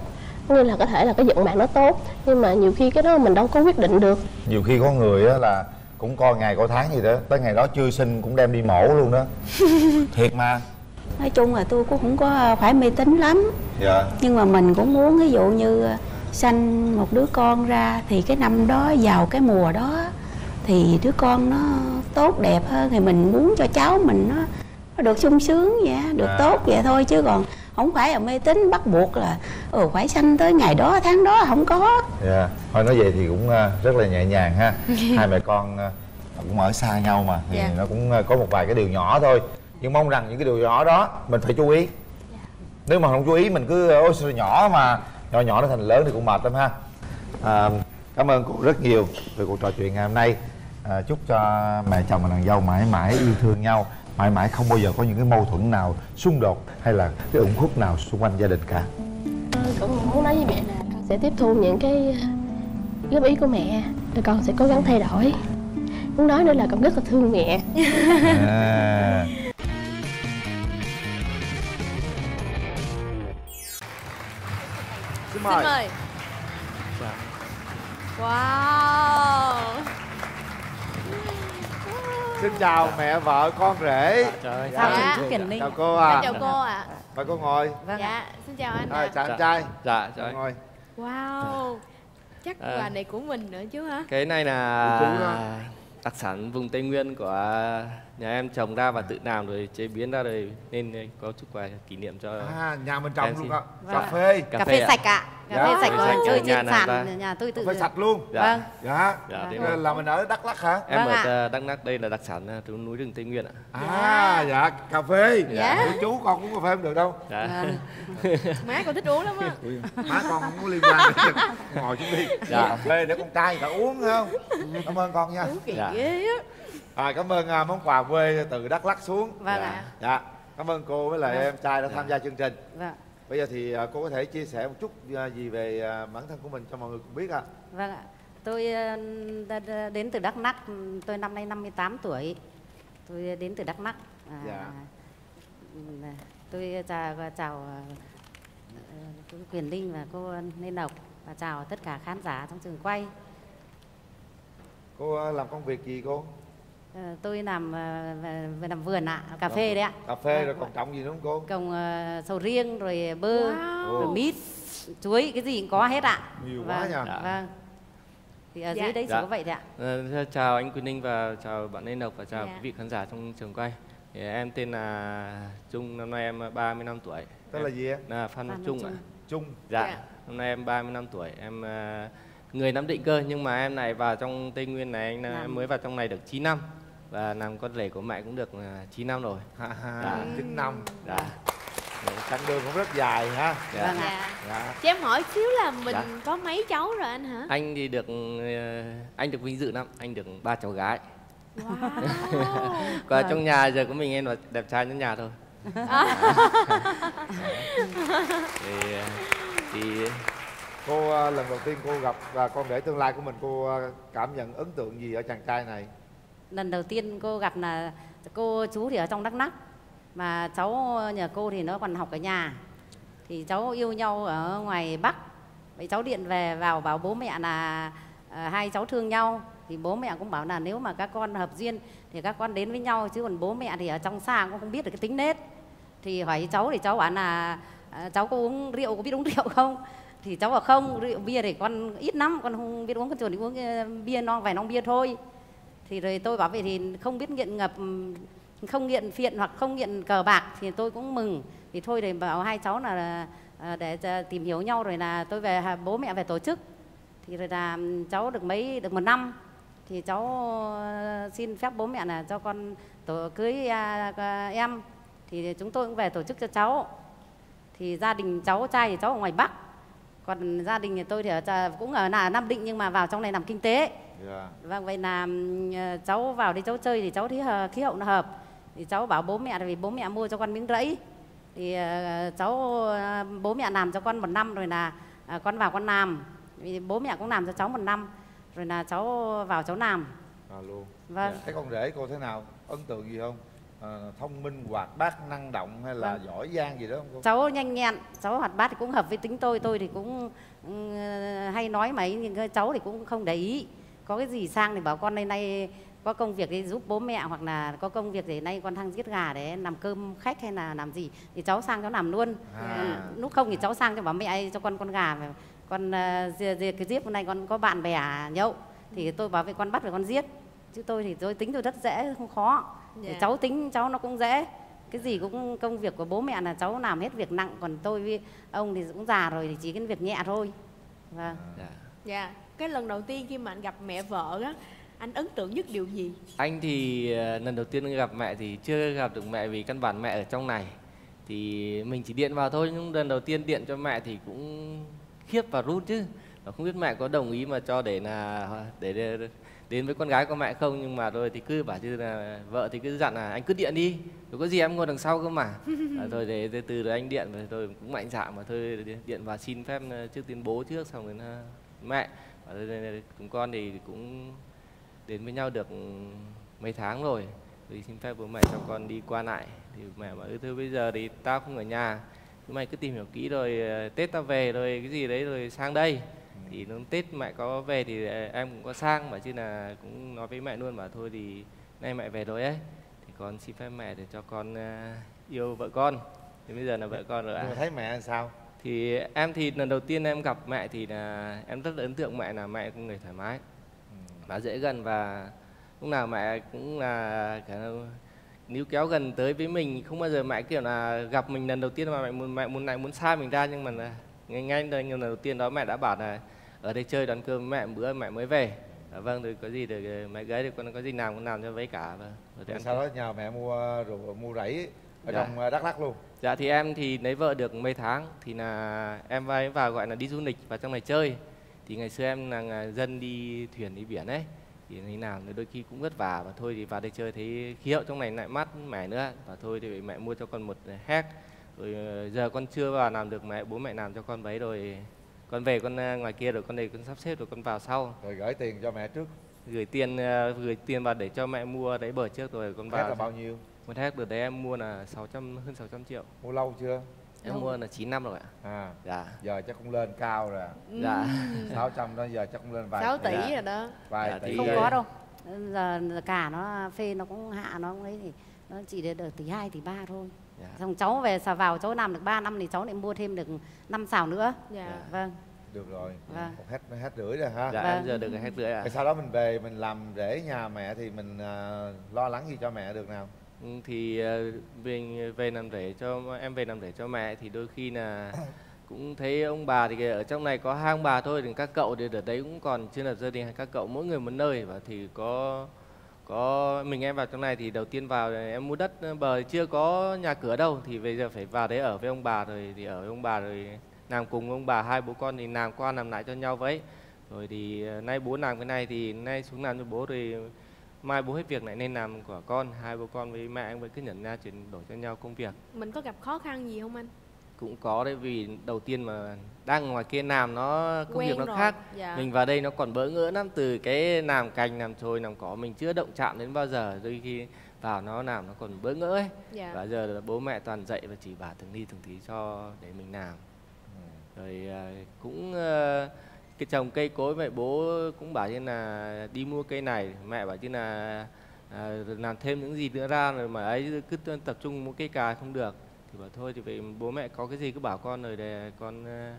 Nghĩa là có thể là cái vận mạng nó tốt nhưng mà nhiều khi cái đó mình đâu có quyết định được. Nhiều khi có người á là cũng coi ngày coi tháng gì đó. Tới ngày đó chưa sinh cũng đem đi mổ luôn đó. Thiệt mà. Nói chung là tôi cũng không có phải mê tín lắm. Dạ. Nhưng mà mình cũng muốn ví dụ như ờ, sanh một đứa con ra thì cái năm đó vào cái mùa đó thì đứa con nó tốt đẹp hơn thì mình muốn cho cháu mình nó nó được sung sướng vậy được À. tốt vậy thôi. Chứ còn không phải là mê tín bắt buộc là ừ phải sanh tới ngày đó tháng đó không có dạ thôi nói vậy thì cũng ờ, rất là nhẹ nhàng ha. Hai mẹ con ờ, cũng ở xa nhau mà thì Dạ. nó cũng ờ, có một vài cái điều nhỏ thôi. Nhưng mong rằng những cái điều nhỏ đó mình phải chú ý. Nếu mà không chú ý mình cứ ôi sao nhỏ mà nhỏ nhỏ nó thành lớn thì cũng mệt lắm ha. À, cảm ơn cô rất nhiều về cuộc trò chuyện ngày hôm nay. À, chúc cho mẹ chồng và nàng dâu mãi mãi yêu thương nhau mãi mãi không bao giờ có những cái mâu thuẫn nào xung đột hay là cái ủng khúc nào xung quanh gia đình cả. Cũng muốn nói với mẹ là con sẽ tiếp thu những cái góp ý của mẹ. Rồi con sẽ cố gắng thay đổi. Muốn nói nữa là con rất là thương mẹ. À. Xin xin mời. mời wow Xin chào mẹ vợ con rể. Trời Sao ơi, dạ. trình đi. Chào cô à. chào cô ạ Mời cô ngồi. dạ xin chào anh Rồi, ạ chào anh Dạ. trai. Dạ, trời. Ngồi. wow chắc À. quà này của mình nữa chứ hả Cái này là đặc sản vùng Tây Nguyên của nhà em trồng ra và tự làm rồi chế biến ra rồi nên có chút quà kỷ niệm cho À, nhà mình trồng luôn xin. ạ. Vâng Cà phê. cà, cà phê phê sạch ạ cà phê Dạ. sạch Cà phê còn chơi trên nhà sàn nhà tôi tự phải sạch luôn Dạ. Vâng. dạ Dạ, thế Ờ, là mình ở đắk lắc hả em Vâng ở ờ, Đắk Lắk đây là đặc sản ờ, từ núi rừng Tây Nguyên ạ. à dạ cà phê Dạ. Chú con uống cà phê không được đâu Dạ. má con thích uống lắm á má con không có liên quan ngồi xuống đi Dạ. cà phê để con trai người ta uống không cảm ơn con nha kỳ Dạ. ghê á à, cảm ơn à, món quà quê từ đắk lắc xuống. Vâng dạ. ạ. dạ cảm ơn cô với lại em trai đã tham gia chương trình. Vâng. Bây giờ thì à, cô có thể chia sẻ một chút à, gì về à, bản thân của mình cho mọi người cùng biết ạ. Vâng ạ. Tôi đã- đã đến từ đắk lắk tôi năm nay 58 tuổi. Tôi đến từ đắk lắk. À, Dạ. ừm, tôi chào chào cô Quyền Linh và cô Nên Lộc và chào tất cả khán giả trong trường quay. Cô à, làm công việc gì cô Ờ, tôi làm ờ, về, làm vườn ạ cà phê đấy ạ cà phê rồi Vâng. còn trồng gì nữa không cô trồng ờ, sầu riêng rồi bơ Wow. rồi mít chuối cái gì cũng có hết ạ Nhiều quá vâng, nha. Dạ. vâng thì ở Dạ. dưới đấy chỉ Dạ. có vậy thôi ạ Ờ, chào anh Quỳnh Ninh và chào bạn Lê Lộc và chào Dạ. quý vị khán giả trong trường quay. Thì em tên là Trung, năm nay em 35 tuổi. tên là Em- gì em Là Phan Trung ạ. trung Dạ. Dạ. Năm nay em 35 tuổi. Em người Nam Định cơ nhưng mà em này vào trong Tây Nguyên này anh Nam. em mới vào trong này được 9 năm và làm con rể của mẹ cũng được ờ, 9 năm rồi. Dạ. chín năm Dạ. chặng đường cũng rất dài ha Dạ. vâng ạ dạ dạ cho em hỏi xíu là mình Dạ. có mấy cháu rồi anh hả Anh thì được ờ, anh được vinh dự lắm, anh được ba cháu gái. wow Và trong nhà giờ có mình em là đẹp trai nhất nhà thôi. thì, ờ, thì cô à, lần đầu tiên cô gặp và con rể tương lai của mình cô à, cảm nhận ấn tượng gì ở chàng trai này lần đầu tiên cô gặp là cô chú thì ở trong đắk lắk mà cháu nhà cô thì nó còn học ở nhà. Thì cháu yêu nhau ở ngoài bắc. Vậy cháu điện về vào bảo bố mẹ là à, hai cháu thương nhau. Thì bố mẹ cũng bảo là nếu mà các con hợp duyên thì các con đến với nhau chứ còn bố mẹ thì ở trong xa cũng không biết được cái tính nết. Thì hỏi cháu thì cháu bảo là à, cháu có uống rượu có biết uống rượu không? Thì cháu bảo không rượu bia thì con ít lắm con không biết uống con chuẩn uống ờ, bia non vài non bia thôi thì rồi tôi bảo vậy thì không biết nghiện ngập không nghiện phiện hoặc không nghiện cờ bạc thì tôi cũng mừng. Thì thôi thì bảo hai cháu là à, để tìm hiểu nhau rồi là tôi về bố mẹ về tổ chức. Thì rồi là cháu được mấy, được một năm. Thì cháu ờ, xin phép bố mẹ là cho con tổ, cưới à, à, em. Thì chúng tôi cũng về tổ chức cho cháu. Thì gia đình cháu trai thì cháu ở ngoài bắc. Còn gia đình thì tôi thì ở cũng ở là nam định nhưng mà vào trong này làm kinh tế dạ Vâng, vậy là ờ, cháu vào đây cháu chơi thì cháu thấy hờ- khí hậu nó hợp. Thì cháu bảo bố mẹ là vì bố mẹ mua cho con miếng rẫy. Thì ờ, cháu ờ, bố mẹ làm cho con một năm rồi là ờ, con vào con làm. Vì bố mẹ cũng làm cho cháu một năm. Rồi là cháu vào cháu làm. à, luôn Vâng. thấy con rể cô thế nào ấn tượng gì không à, thông minh hoạt bát năng động hay là Vâng. giỏi giang gì đó không cô Cháu nhanh nhẹn, cháu hoạt bát thì cũng hợp với tính tôi. Tôi thì cũng ừm, hay nói mấy nhưng cái cháu thì cũng không để ý. Có cái gì sang thì bảo con nay nay có công việc đi giúp bố mẹ hoặc là có công việc thì nay con thăng giết gà để làm cơm khách hay là làm gì thì cháu sang cháu làm luôn À. Còn lúc không thì cháu sang cho bảo mẹ ơi, cho con con gà mà con uh, cái giết hôm nay con có bạn bè nhậu thì tôi bảo với con bắt về con giết chứ tôi thì tôi tính tôi rất dễ không khó thì Dạ. cháu tính cháu nó cũng dễ cái gì cũng công việc của bố mẹ là cháu làm hết việc nặng còn tôi với ông thì cũng già rồi thì chỉ cái việc nhẹ thôi vâng dạ. dạ cái lần đầu tiên khi mà anh gặp mẹ vợ á anh ấn tượng nhất điều gì? Anh thì ờ, lần đầu tiên gặp mẹ thì chưa gặp được mẹ vì căn bản mẹ ở trong này. Thì mình chỉ điện vào thôi nhưng lần đầu tiên điện cho mẹ thì cũng khiếp và rút chứ. Và không biết mẹ có đồng ý mà cho để là để, để đến với con gái của mẹ không nhưng mà rồi thì cứ bảo chứ là vợ thì cứ dặn là anh cứ điện đi rồi có gì em ngồi đằng sau cơ mà. À, thôi để, để từ rồi anh điện và tôi cũng mạnh dạn mà thôi điện vào xin phép ờ, trước tuyên bố trước xong rồi mẹ và chúng con thì cũng đến với nhau được mấy tháng rồi. Thì xin phép bố mẹ cho con đi qua lại. Thì mẹ bảo "Ừ, thôi bây giờ thì tao không ở nhà. Chúng mày cứ tìm hiểu kỹ rồi ờ, tết tao về rồi cái gì đấy rồi sang đây. Thì nó tết mẹ có về thì ờ, em cũng có sang mà chứ là cũng nói với mẹ luôn mà thôi thì nay mẹ về rồi ấy. Thì con xin phép mẹ để cho con ờ, yêu vợ con. Thì bây giờ là vợ con rồi ạ. À. thấy mẹ sao? Thì em thì lần đầu tiên em gặp mẹ thì là em rất là ấn tượng mẹ là mẹ cũng người thoải mái. Và dễ gần và lúc nào mẹ cũng là là níu kéo gần tới với mình. Không bao giờ mẹ kiểu là gặp mình lần đầu tiên mà mẹ muốn mẹ muốn lại muốn xa mình ra. Nhưng mà là ngay ngay lần đầu tiên đó mẹ đã bảo là ở đây chơi đón cơm mẹ bữa mẹ mới về. Dạ, vâng rồi có gì được mẹ gái thì con có gì làm con làm cho với cả. Vâng Rồi ăn sau đó nhờ mẹ mua rượu mua rẫy ở Dạ. trong ờ, Đắk Lắk luôn Dạ thì em thì lấy vợ được mấy tháng thì là em vai vào gọi là đi du lịch vào trong này chơi. Thì ngày xưa em là dân đi thuyền đi biển ấy thì thế nào đôi khi cũng vất vả và thôi thì vào đây chơi thấy khí hậu trong này lại mát mẻ nữa. Và thôi thì mẹ mua cho con một héc rồi ờ, giờ con chưa vào làm được mẹ bố mẹ làm cho con mấy rồi con về con ờ, ngoài kia rồi con đây con sắp xếp rồi con vào sau. Rồi gửi tiền cho mẹ trước. Gửi tiền ờ, gửi tiền vào để cho mẹ mua đấy bờ trước rồi con vào là bao nhiêu một héc được đấy em mua là 600 hơn 600 triệu. Mua lâu chưa? Em mua là 9 năm rồi ạ. À dạ. giờ chắc cũng lên cao rồi. Dạ. 600 đó giờ chắc cũng lên vài 6 tỷ Dạ. rồi đó. Vài Dạ, tỷ không có đâu. Giờ cả nó phê nó cũng hạ nó cũng ấy thì nó chỉ được, được tỷ hai tỷ ba thôi. Dạ. xong cháu về xà vào cháu làm được 3 năm thì cháu lại mua thêm được năm xào nữa. Dạ. Vâng. Được rồi. Vâng. một hết hết rưỡi rồi ha. Dạ Vâng. em giờ được hết rưỡi ạ. Rồi sau đó mình về mình làm rễ nhà mẹ thì mình à, lo lắng gì cho mẹ được nào? Ừ, thì ờ, về về làm rể cho em về làm rể cho mẹ thì đôi khi là cũng thấy ông bà thì ở trong này có hai ông bà thôi thì các cậu thì ở đấy cũng còn chưa lập gia đình các cậu mỗi người một nơi. Và thì có có mình em vào trong này thì đầu tiên vào em mua đất ờ, bờ chưa có nhà cửa đâu. Thì bây giờ phải vào đấy ở với ông bà rồi thì ở với ông bà rồi làm cùng ông bà hai bố con thì làm qua làm lại cho nhau vậy. Rồi thì ờ, nay bố làm cái này thì nay xuống làm cho bố rồi mai bố hết việc lại nên làm của con. Hai bố con với mẹ vẫn cứ nhận ra chuyển đổi cho nhau công việc. Mình có gặp khó khăn gì không anh? Cũng có đấy vì đầu tiên mà đang ngoài kia làm nó công việc Quen nó rồi, khác. dạ. mình vào đây nó còn bỡ ngỡ lắm từ cái làm cành làm chồi làm cỏ mình chưa động chạm đến bao giờ. Đôi khi vào nó làm nó còn bỡ ngỡ ấy. Dạ. Và giờ là bố mẹ toàn dạy và chỉ bảo từng ly từng tí cho để mình làm. Rồi à, cũng à, cái trồng cây cối vậy bố cũng bảo như là đi mua cây này. Mẹ bảo như là à, làm thêm những gì nữa ra rồi mà ấy cứ tập trung mua cây cà không được. Thì bảo thôi thì vậy bố mẹ có cái gì cứ bảo con rồi để con, à,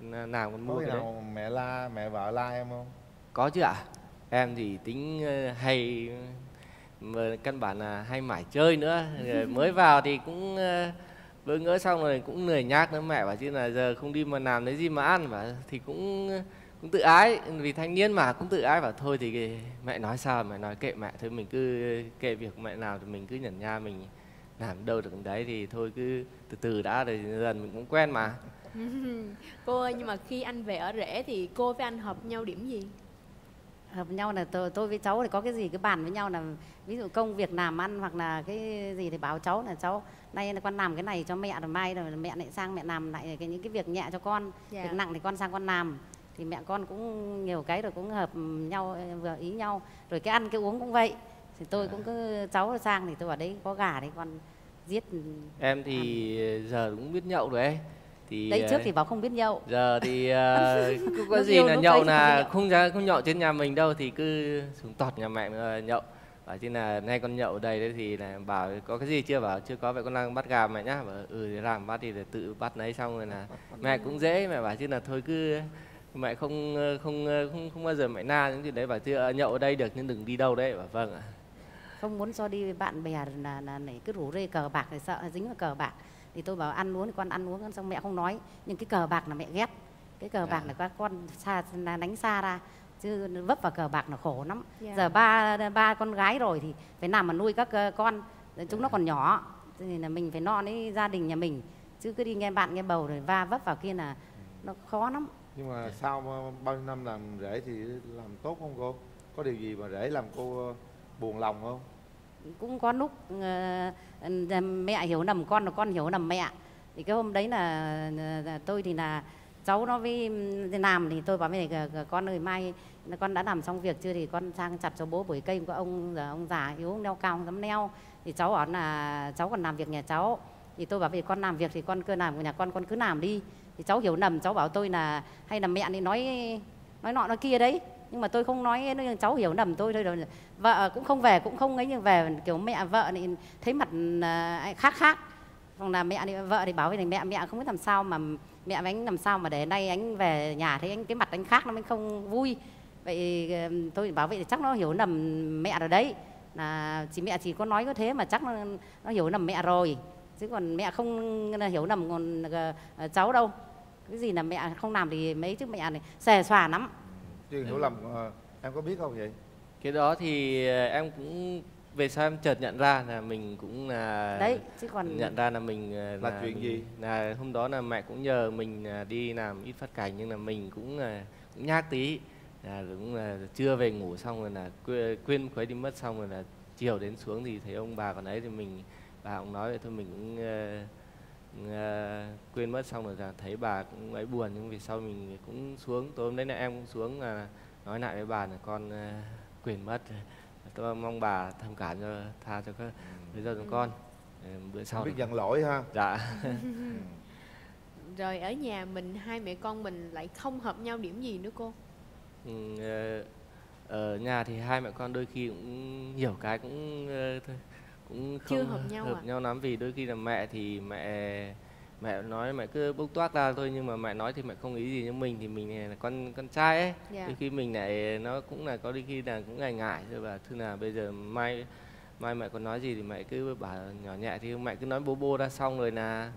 con à, làm con mua cái đấy. nào mẹ la mẹ vợ la em không? Có chứ ạ. Em thì tính ờ, hay mà căn bản là hay mải chơi nữa. Rồi mới vào thì cũng ờ, bỡ ngỡ xong rồi cũng lười nhác nữa. Mẹ bảo chứ là giờ không đi mà làm lấy gì mà ăn. Và thì cũng cũng tự ái vì thanh niên mà cũng tự ái bảo thôi thì mẹ nói sao mẹ nói kệ mẹ thôi mình cứ kệ việc mẹ nào thì mình cứ nhẩn nha mình làm đâu được đấy thì thôi cứ từ từ đã rồi dần mình cũng quen mà. Cô ơi nhưng mà khi anh về ở rể thì cô với anh hợp nhau điểm gì? Hợp nhau là tôi, tôi với cháu thì có cái gì cứ bàn với nhau là ví dụ công việc làm ăn hoặc là cái gì thì báo cháu là cháu nay là con làm cái này cho mẹ rồi mai rồi mẹ lại sang mẹ làm lại cái những cái việc nhẹ cho con Dạ. việc nặng thì con sang con làm thì mẹ con cũng nhiều cái rồi cũng hợp nhau vừa ý nhau. Rồi cái ăn cái uống cũng vậy. Thì tôi cũng cứ cháu sang thì tôi bảo đấy có gà đấy con giết em thì giờ cũng biết nhậu rồi ấy. Thì đấy ờ, trước thì bảo không biết nhậu. giờ thì ờ, cứ có gì yêu là nhậu là không ra không nhậu trên nhà mình đâu thì cứ xuống tọt nhà mẹ mà nhậu. Bảo chứ là nay con nhậu ở đây đấy thì là bảo có cái gì chưa? Bảo chưa có vậy con đang bắt gà mẹ nhá. Bảo ừ thì làm bắt thì để tự bắt lấy xong rồi là mẹ cũng dễ. Mẹ bảo chứ là thôi cứ mẹ không không không không bao giờ mẹ na những chuyện đấy bảo chứ "Ờ, nhậu ở đây được nhưng đừng đi đâu đấy. Bảo vâng ạ. Không muốn cho đi với bạn bè là là này cứ rủ rê cờ bạc thì sợ dính vào cờ bạc. Thì tôi bảo ăn uống thì con ăn uống xong mẹ không nói. Nhưng cái cờ bạc là mẹ ghét. Cái cờ bạc là các con xa là đánh xa ra. Chứ vấp vào cờ bạc là khổ lắm. Dạ. giờ ba ba con gái rồi thì phải làm mà nuôi các ờ, con. Chúng nó còn nhỏ. Thì là mình phải no lấy gia đình nhà mình. Chứ cứ đi nghe bạn nghe bầu rồi va vấp vào kia là nó khó lắm nhưng mà sau bao nhiêu năm làm rễ thì làm tốt không cô? Có điều gì mà rễ làm cô ờ, buồn lòng không? Cũng có lúc uh, mẹ hiểu nầm con là con hiểu nầm mẹ. Thì cái hôm đấy là tôi thì là cháu nó với ừ, làm thì tôi bảo với này, con ơi mai con đã làm xong việc chưa thì con sang chặt cho bố bưởi cây của ông giờ ông già yếu ông leo cao không dám leo thì cháu bảo là cháu còn làm việc nhà cháu. Thì tôi bảo vì con làm việc thì con cứ làm của nhà con con cứ làm đi thì cháu hiểu nầm cháu bảo tôi là hay là mẹ đi nói nói nọ nói kia đấy. Nhưng mà tôi không nói nhưng cháu hiểu nầm tôi thôi rồi. Vợ cũng không về cũng không ấy nhưng về kiểu mẹ vợ thì thấy mặt à, khác khác. Còn là mẹ thì vợ thì bảo với này mẹ mẹ không biết làm sao mà mẹ với anh làm sao mà để nay anh về nhà thấy anh cái mặt anh khác nó mới không vui. Vậy tôi bảo vậy thì chắc nó hiểu nầm mẹ rồi đấy. Là chỉ mẹ chỉ có nói có thế mà chắc nó, nó hiểu nầm mẹ rồi. Chứ còn mẹ không hiểu nầm còn ờ, cháu đâu cái gì là mẹ không làm thì mấy chứ mẹ này xề xòa lắm Chứ hiểu lầm ờ, em có biết không vậy? cái đó thì ờ, em cũng về sau em chợt nhận ra là mình cũng là đấy chứ còn nhận ra là mình ờ, Là chuyện mình- gì? là hôm đó là mẹ cũng nhờ mình đi làm ít phát cảnh nhưng là mình cũng cũng nhát tí là cũng là trưa về ngủ xong rồi là quê- quên khuấy đi mất xong rồi là chiều đến xuống thì thấy ông bà còn ấy thì mình bà cũng nói vậy thôi mình cũng ờ, quên mất xong rồi là thấy bà cũng ấy buồn nhưng vì sau mình cũng xuống. Tối hôm đấy là em cũng xuống là nói lại với bà là con ờ, quên mất tôi mong bà thông cảm cho tha cho các bây giờ chúng con. Ờ, bữa sau Biết giận lỗi ha. dạ. Rồi ở nhà mình hai mẹ con mình lại không hợp nhau điểm gì nữa cô? Ừ, ờ, ở nhà thì hai mẹ con đôi khi cũng nhiều cái cũng thôi cũng không Chưa hợp nhau hợp à? nhau lắm vì đôi khi là mẹ thì mẹ mẹ nói mẹ cứ bốc toát ra thôi nhưng mà mẹ nói thì mẹ không ý gì như mình thì mình là con con trai ấy Dạ. đôi khi mình lại nó cũng là có đôi khi là cũng ngại ngại rồi và thứ nào bây giờ mai mai mẹ còn nói gì thì mẹ cứ bảo nhỏ nhẹ thì mẹ cứ nói bô bô ra xong rồi là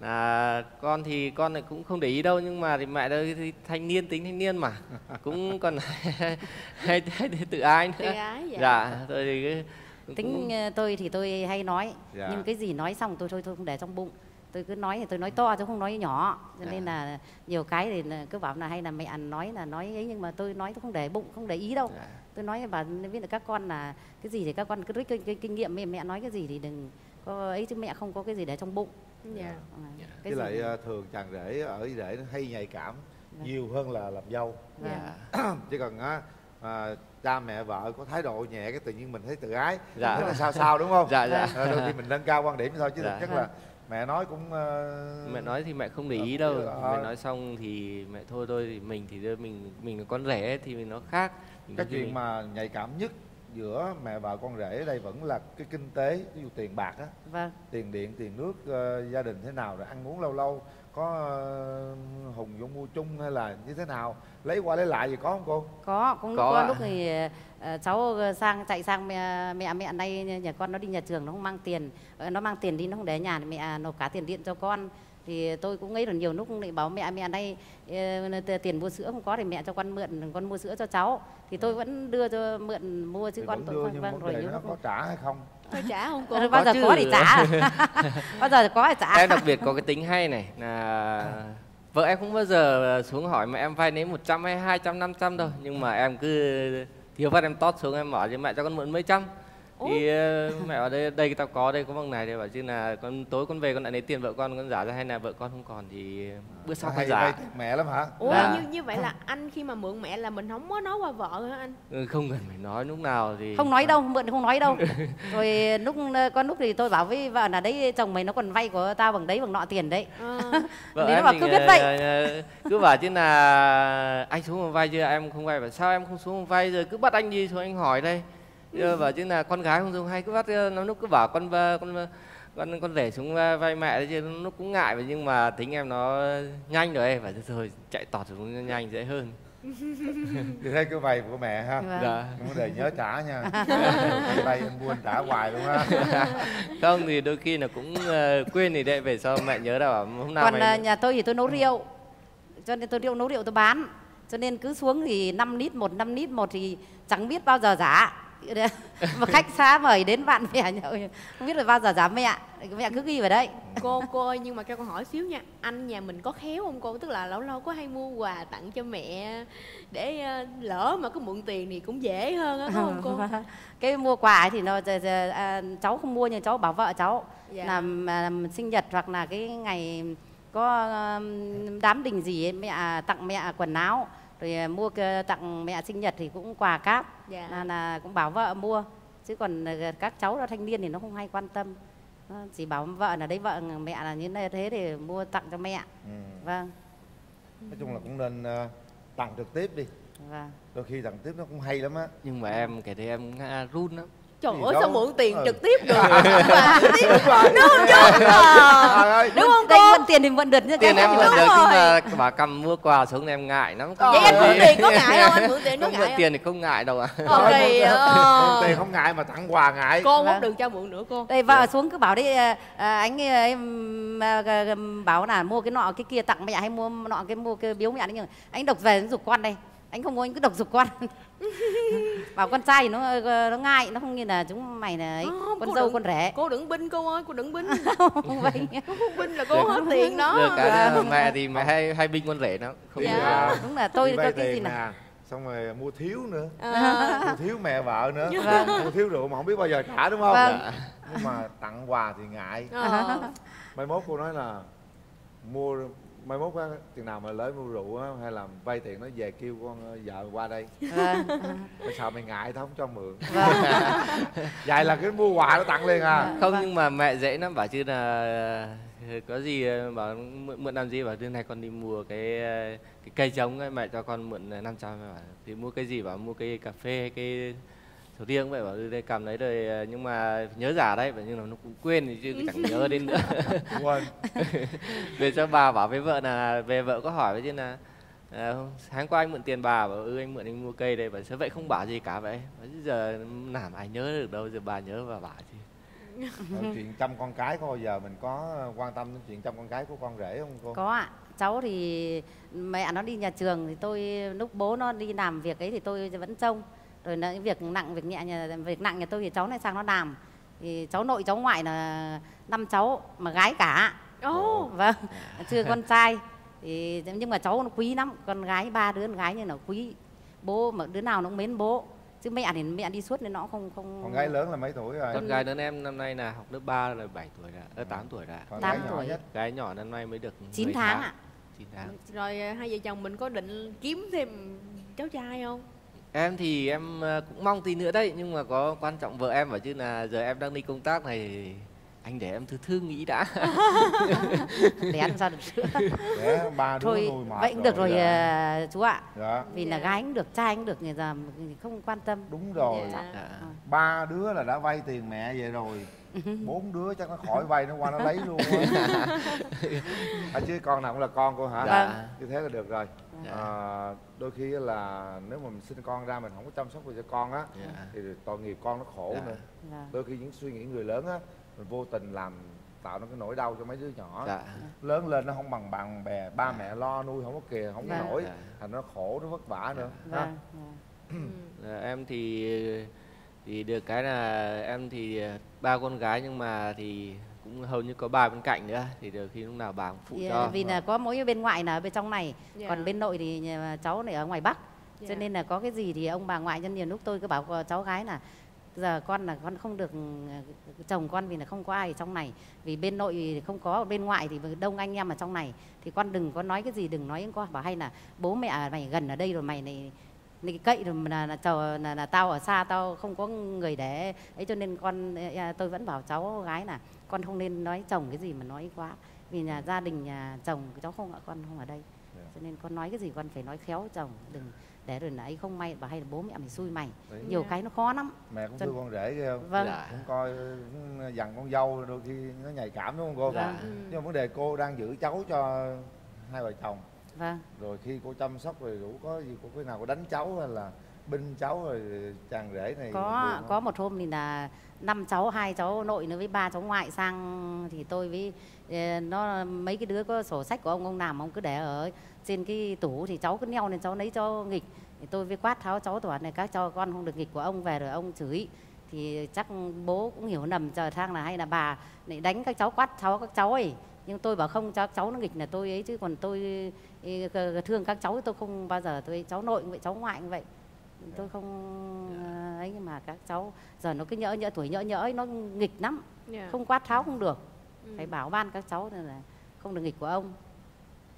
là con thì con lại cũng không để ý đâu nhưng mà thì mẹ đây thì thanh niên tính thanh niên mà cũng còn hay, hay, hay tự ái nữa Tự ái, dạ. dạ tôi thì cứ tính ờ, tôi thì tôi hay nói Dạ. nhưng cái gì nói xong tôi thôi tôi không để trong bụng tôi cứ nói thì tôi nói to tôi không nói nhỏ cho nên là nhiều cái thì cứ bảo là hay là mẹ ăn nói là nói ấy nhưng mà tôi nói tôi không để bụng không để ý đâu Dạ. tôi nói và biết là các con là cái gì thì các con cứ rút kinh, kinh, kinh nghiệm mẹ, mẹ nói cái gì thì đừng có ấy chứ mẹ không có cái gì để trong bụng dạ Ừ, Với cái lại gì ờ, thường chàng rể ở rể nó hay nhạy cảm Dạ. nhiều hơn là làm dâu. Dạ. Chỉ cần á à, cha mẹ vợ có thái độ nhẹ cái tự nhiên mình thấy tự ái. Dạ. Rất là sao sao đúng không? Dạ, dạ. Ờ, đôi khi mình nâng cao quan điểm thôi chứ Dạ. thực chất là mẹ nói cũng ờ, mẹ nói thì mẹ không để ý đâu. mẹ nói xong thì mẹ thôi thôi thì mình thì mình mình là con rể thì mình nó khác. Mình cái chuyện mình- mà nhạy cảm nhất giữa mẹ và con rể ở đây vẫn là cái kinh tế ví dụ tiền bạc á. Vâng. Tiền điện tiền nước ờ, gia đình thế nào rồi ăn uống lâu lâu có ờ, hùng vô mua chung hay là như thế nào? Lấy qua lấy lại gì có không cô? Có cũng Có lúc thì ờ, cháu sang chạy sang mẹ mẹ mẹ đây nhà con nó đi nhà trường nó không mang tiền. Ờ, nó mang tiền đi nó không để nhà mẹ nộp cả tiền điện cho con thì tôi cũng nghĩ là nhiều lúc lại bảo mẹ mẹ đây ờ, tiền mua sữa không có thì mẹ cho con mượn con mua sữa cho cháu. Thì tôi vẫn đưa cho mượn mua chứ thì con tôi không vâng rồi nó có trả hay không? Phải trả không cô Ờ, bao Có giờ có thì trả. Bao giờ có thì trả. Em đặc biệt có cái tính hay này là vợ em không bao giờ xuống hỏi mẹ em vay đến 100 hay 200, 500 đâu. Nhưng mà em cứ thiếu phát em tót xuống em bảo cho mẹ cho con mượn mấy trăm thì ờ, mẹ ở đây đây tao có đây có bằng này thì bảo chứ là con tối con về con lại lấy tiền vợ con con giả ra hay là vợ con không còn thì bữa sau con giả. mẹ lắm hả? Ủa Dạ. như như vậy là anh khi mà mượn mẹ là mình không có nói qua vợ hả anh? Ừ, không cần phải nói lúc nào thì không nói đâu mượn không nói đâu. Rồi lúc con lúc thì tôi bảo với vợ là đấy chồng mày nó còn vay của tao bằng đấy bằng nọ tiền đấy. Ờ, vợ Nếu em mà thì, cứ biết ờ, vậy. ờ, cứ bảo chứ là anh xuống mà vay chưa em không vay bảo sao em không xuống mà vay rồi cứ bắt anh đi xuống anh hỏi đây Giờ bảo chứ là con gái không dùng hay cứ bắt ờ, nó lúc cứ bảo con con con con rể xuống va- vay mẹ đấy chứ nó cũng ngại vậy nhưng mà tính em nó nhanh rồi ấy phải thôi chạy tọt xuống nhanh dễ hơn. Thì thấy cái vay của mẹ ha. Vâng. dạ. Vấn đề nhớ trả nha. Vay mua anh trả hoài luôn á không thì đôi khi là cũng ờ, quên thì đệ về sau mẹ nhớ đâu bảo hôm nào còn mày nhà tôi thì tôi nấu rượu. Cho nên tôi rượu nấu rượu tôi bán. Cho nên cứ xuống thì 5 lít một 5 lít một thì chẳng biết bao giờ giả mà khách xa mời đến bạn mẹ nhậu không biết là bao giờ giả mẹ mẹ cứ ghi vào đấy. Cô cô ơi nhưng mà cho con hỏi xíu nha. Anh nhà mình có khéo không cô? Tức là lâu lâu có hay mua quà tặng cho mẹ để ờ, lỡ mà có mượn tiền thì cũng dễ hơn á không cô? Cái mua quà thì nó giờ, giờ, à, cháu không mua nhưng cháu bảo vợ cháu Dạ. làm, à, làm sinh nhật hoặc là cái ngày có đám đình gì ấy, mẹ tặng mẹ quần áo rồi à, mua cái- tặng mẹ sinh nhật thì cũng quà cáp. Dạ. là, là cũng bảo vợ mua. Chứ còn à, các cháu là thanh niên thì nó không hay quan tâm. Nó chỉ bảo vợ là đấy vợ mẹ là như thế thì mua tặng cho mẹ. Ừ. vâng. Nói chung là cũng nên ờ, tặng trực tiếp đi. Vâng. Đôi khi tặng tiếp nó cũng hay lắm á. Nhưng mà em kể thế em ngã run lắm trời ơi sao mượn tiền Ừ. trực tiếp được? Đúng rồi. đúng không ơi. đúng không cô? mượn tiền thì mượn được chứ tiền em mượn Đúng được nhưng rồi. mà bà cầm mua quà xuống em ngại lắm. Vậy anh mượn tiền có ngại không? Anh mượn tiền có ngại mượn tiền thì không? ngại đâu ạ. Ờ, ờ. Mượn tiền không ngại. Mà tặng quà ngại. Cô không Vâng. được cho mượn nữa cô đây vợ xuống cứ bảo đi à, à, anh em à, bảo là mua cái nọ cái kia tặng mẹ hay mua nọ cái mua cái biếu mẹ đấy nhưng anh độc về anh giục con đây anh không mua anh cứ độc giục con. Bảo con trai thì nó nó ngại nó không như là chúng mày là ấy, Không, con dâu đừng- con rể. cô đừng binh cô ơi cô đừng binh. Không vậy cô không binh là cô hết tiền đó. Được cái là mẹ thì mẹ hay hay binh con rể lắm không Dạ. à, đúng là tôi có cái gì nè xong rồi mua thiếu nữa. À. mua thiếu mẹ vợ nữa. Vâng. mua thiếu rượu mà không biết bao giờ trả đúng không? Vâng. nhưng mà tặng quà thì ngại. Ờ. mai mốt cô nói là mua mai mốt á chừng nào mà lấy mua rượu á hay là vay tiền nó về kêu con ờ, vợ qua đây. Vâng. Mày sợ mày ngại tao không cho mượn. Vâng. Vậy là cái mua quà nó tặng liền à. Không nhưng mà mẹ dễ lắm bảo chứ là ờ, có gì ờ, bảo mượn, làm gì? Bảo đêm nay con đi mua cái cái cây trống ấy, mẹ cho con mượn 500 bảo thì mua cái gì? Bảo mua cây cà phê hay sầu riêng vậy bảo đây cầm lấy rồi ờ, nhưng mà nhớ giả đấy vậy nhưng mà nó cũng quên thì chứ chẳng nhớ đến nữa. Quên về cho bà bảo với vợ là về vợ có hỏi với chứ là ờ, tháng qua anh mượn tiền bà bảo ừ anh mượn anh mua cây đây bảo sao vậy không bảo gì cả vậy? Chứ giờ làm ai nhớ được đâu giờ bà nhớ và bảo chứ. Rồi chuyện chăm con cái có bao giờ mình có quan tâm đến chuyện chăm con cái của con rể không cô? Có ạ. Cháu thì mẹ nó đi nhà trường thì tôi lúc bố nó đi làm việc ấy thì tôi vẫn trông rồi là những việc nặng việc nhẹ nhà việc nặng nhà tôi thì cháu lại sang nó làm. Thì cháu nội cháu ngoại là năm cháu mà gái cả. Ồ. vâng chưa con trai. Thì nhưng mà cháu nó quý lắm con gái ba đứa con gái như là quý. Bố mà đứa nào nó cũng mến bố. Chứ mẹ thì mẹ đi suốt nên nó không không con gái lớn là mấy tuổi rồi? Con gái lớn em năm nay là học lớp 3 là 7 tuổi đã ờ, 8 tuổi đã Con tám gái tuổi. nhất. Gái nhỏ năm nay mới được 9 10 tháng ạ. 9 tháng. Rồi hai vợ chồng mình có định kiếm thêm cháu trai không em thì em ờ, cũng mong tí nữa đấy nhưng mà có quan trọng vợ em bảo chứ là giờ em đang đi công tác này anh để em thư thư nghĩ đã. Để ăn sao được sữa. Để ba đứa thôi nuôi vậy cũng được rồi dạ. à, chú ạ. Dạ. Vì là gái cũng được trai cũng được người già không quan tâm. Đúng rồi. Dạ. Dạ. ba đứa là đã vay tiền mẹ vậy rồi. Bốn đứa chắc nó khỏi vay nó qua nó lấy luôn á. À, chứ con nào cũng là con cô hả? Dạ. như thế là được rồi Dạ. à, đôi khi là nếu mà mình sinh con ra mình không có chăm sóc được cho con á Dạ. thì tội nghiệp con nó khổ Dạ. nữa Dạ. đôi khi những suy nghĩ người lớn á mình vô tình làm tạo nó cái nỗi đau cho mấy đứa nhỏ dạ lớn lên nó không bằng bạn bè ba mẹ lo nuôi không có kìa không có Dạ. nổi Dạ. thành nó khổ nó vất vả nữa ha Vâng, vâng. Ờ, em thì thì được cái là em thì ba con gái nhưng mà thì cũng hầu như có bà bên cạnh nữa thì được khi lúc nào bà cũng phụ Thì, cho. vì là có mỗi bên ngoại là ở bên trong này Dạ. còn bên nội thì cháu này ở ngoài bắc. Dạ. cho nên là có cái gì thì ông bà ngoại nhân nhiều lúc tôi cứ bảo cháu gái là giờ con là con không được ờ, chồng con vì là không có ai ở trong này. Vì bên nội thì không có bên ngoại thì đông anh em ở trong này. Thì con đừng có nói cái gì đừng nói con bảo hay là bố mẹ mày gần ở đây rồi mày này này cậy rồi là là, chờ, là là tao ở xa tao không có người để ấy. Cho nên con tôi vẫn bảo cháu gái là con không nên nói chồng cái gì mà nói quá vì nhà gia đình nhà chồng cháu không ạ con không ở đây Dạ. cho nên con nói cái gì con phải nói khéo chồng đừng để rồi là ấy không may bảo hay là bố mẹ mày xui mày Đấy. nhiều Dạ. cái nó khó lắm mẹ cũng Cho- thương con rể ghê không vâng Dạ. cũng coi ừ, dằn con dâu đôi khi nó nhạy cảm đúng không cô Dạ. Ừ. nhưng mà vấn đề cô đang giữ cháu cho hai vợ chồng vâng rồi khi cô chăm sóc rồi đủ có gì cô cái nào có đánh cháu hay là binh cháu rồi chàng rể này có có một hôm thì là năm cháu hai cháu nội nữa với ba cháu ngoại sang thì tôi với ờ, nó mấy cái đứa có sổ sách của ông ông làm ông cứ để ở trên cái tủ thì cháu cứ neo lên cháu lấy cho nghịch. Thì tôi với quát tháo cháu toàn này các cho con không được nghịch của ông về rồi ông chửi. Thì chắc bố cũng hiểu nầm chờ thang là hay là bà lại đánh các cháu quát cháu các cháu ấy. Nhưng tôi bảo không cháu cháu nó nghịch là tôi ấy chứ còn tôi ý, thương các cháu tôi không bao giờ tôi cháu nội cũng vậy cháu ngoại cũng vậy tôi không ờ, ấy nhưng mà các cháu giờ nó cứ nhỡ nhỡ tuổi nhỡ nhỡ ấy nó nghịch lắm. Dạ. không quát tháo không được. Ừ. phải bảo ban các cháu nên là không được nghịch của ông.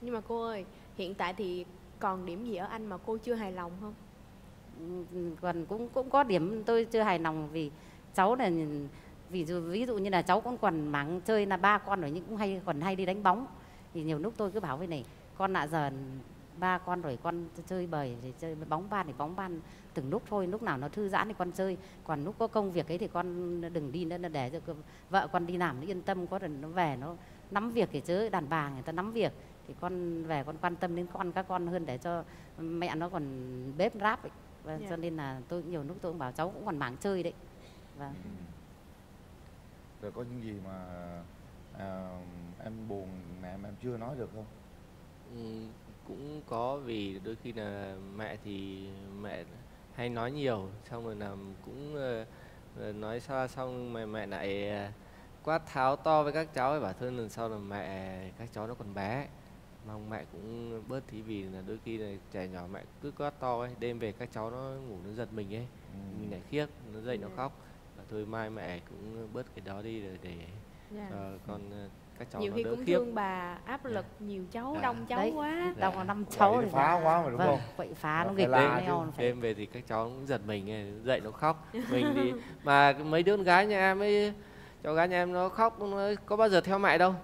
Nhưng mà cô ơi hiện tại thì còn điểm gì ở anh mà cô chưa hài lòng không? Ừ, còn cũng cũng có điểm tôi chưa hài lòng vì cháu là ví dụ ví dụ như là cháu cũng còn mắng chơi là ba con rồi nhưng cũng hay còn hay đi đánh bóng. Thì nhiều lúc tôi cứ bảo với này con ạ giờ ba con rồi con chơi bời thì chơi bóng ban thì bóng ban từng lúc thôi lúc nào nó thư giãn thì con chơi. Còn lúc có công việc ấy thì con đừng đi nữa để cho vợ con đi làm nó yên tâm có lần nó về nó nắm việc thì chứ đàn bà người ta nắm việc. Thì con về con quan tâm đến con các con hơn để cho mẹ nó còn bếp ráp ấy. Và Dạ. cho nên là tôi nhiều lúc tôi cũng bảo cháu cũng còn mảng chơi đấy. Vâng. Rồi có những gì mà à, em buồn mẹ mà em chưa nói được không Ừ, cũng có vì đôi khi là mẹ thì mẹ hay nói nhiều xong rồi là cũng ờ, ờ, nói xa xong mà mẹ lại ờ, quát tháo to với các cháu ấy bảo thôi lần sau là mẹ các cháu nó còn bé. Mong mẹ cũng bớt tí vì là đôi khi là trẻ nhỏ mẹ cứ quát to ấy đêm về các cháu nó ngủ nó giật mình ấy mình lại khiếp nó dậy nó khóc. Và thôi mai mẹ cũng bớt cái đó đi để, để Dạ. cho con ờ, các cháu nhiều khi cũng khiếp. thương bà áp lực nhiều cháu Dạ. đông cháu Đấy. quá. đông có năm cháu thì phá quá mà đúng vâng, không? vậy phá Nó nghịch chứ. phải đêm về thì các cháu cũng giật mình ấy, dậy nó khóc. Mình thì mà mấy đứa con gái nhà em ấy cháu gái nhà em nó khóc nó có bao giờ theo mẹ đâu.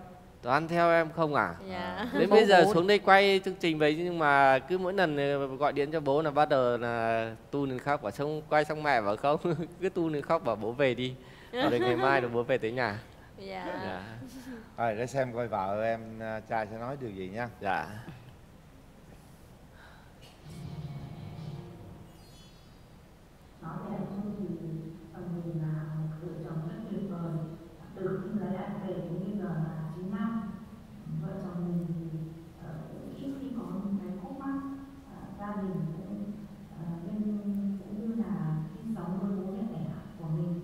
Toàn theo em không à? Dạ. Đến bây giờ xuống đây quay chương trình vậy nhưng mà cứ mỗi lần ờ, gọi điện cho bố là bắt đầu là tu lên khóc bảo xong quay xong mẹ bảo không. Cứ tu lên khóc bảo bố về đi. Đến ngày mai rồi bố về tới nhà dạ. Dạ. Rồi để xem coi vợ em à, trai sẽ nói điều gì nha. Dạ. Nói về tôi thì phần mình là một vợ chồng rất tuyệt vời từ khi lấy anh về đến bây giờ là 9 năm vợ chồng mình thì ờ, ít khi có những cái khúc mắc Ờ, gia đình cũng ờ, bên cũng như là khi sống với bố mẹ đẻ của mình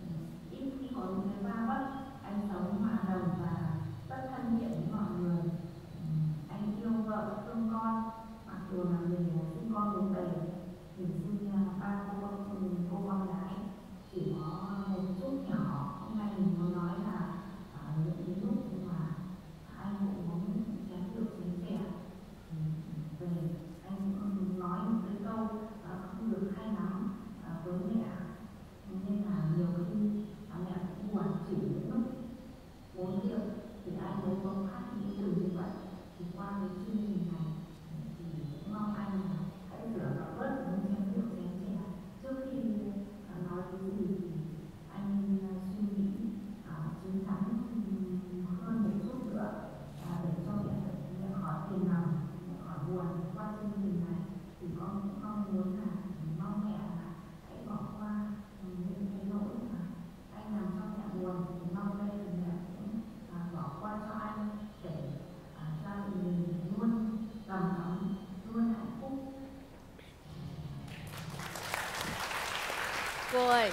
ừ, ít khi có những cái va vấp anh sống hòa đồng và rất thân thiện với mọi người Ừ, anh yêu vợ thương con mặc dù là mình là sinh con bốn bề mình sinh à, ba cô con cô con gái chỉ có một chút nhỏ hôm nay mình muốn nói là à, những cái lúc mà anh cũng muốn tránh được chính sẻ Ừ, về anh cũng nói một cái câu à, không được hay lắm à, với mẹ nên là nhiều khi à, mẹ cũng buồn chỉ những lúc uống rượu thì anh mới có phát những từ như vậy thì qua cái chương trình này thì cũng mong anh là hãy rửa nó bớt những chén rượu chén chè trước khi à, nói cái gì thì anh à, suy nghĩ à, chín chắn ừm, hơn một chút nữa à, để cho mẹ mẹ khỏi phiền lòng mẹ khỏi buồn qua chương trình này thì con cũng mong muốn là mong mẹ là hãy bỏ qua ừm, những cái lỗi mà anh làm cho mẹ buồn thì mong đây thì mẹ cũng à, bỏ qua cho anh để à, gia đình mình luôn đầm ấm luôn hạnh phúc cô ơi.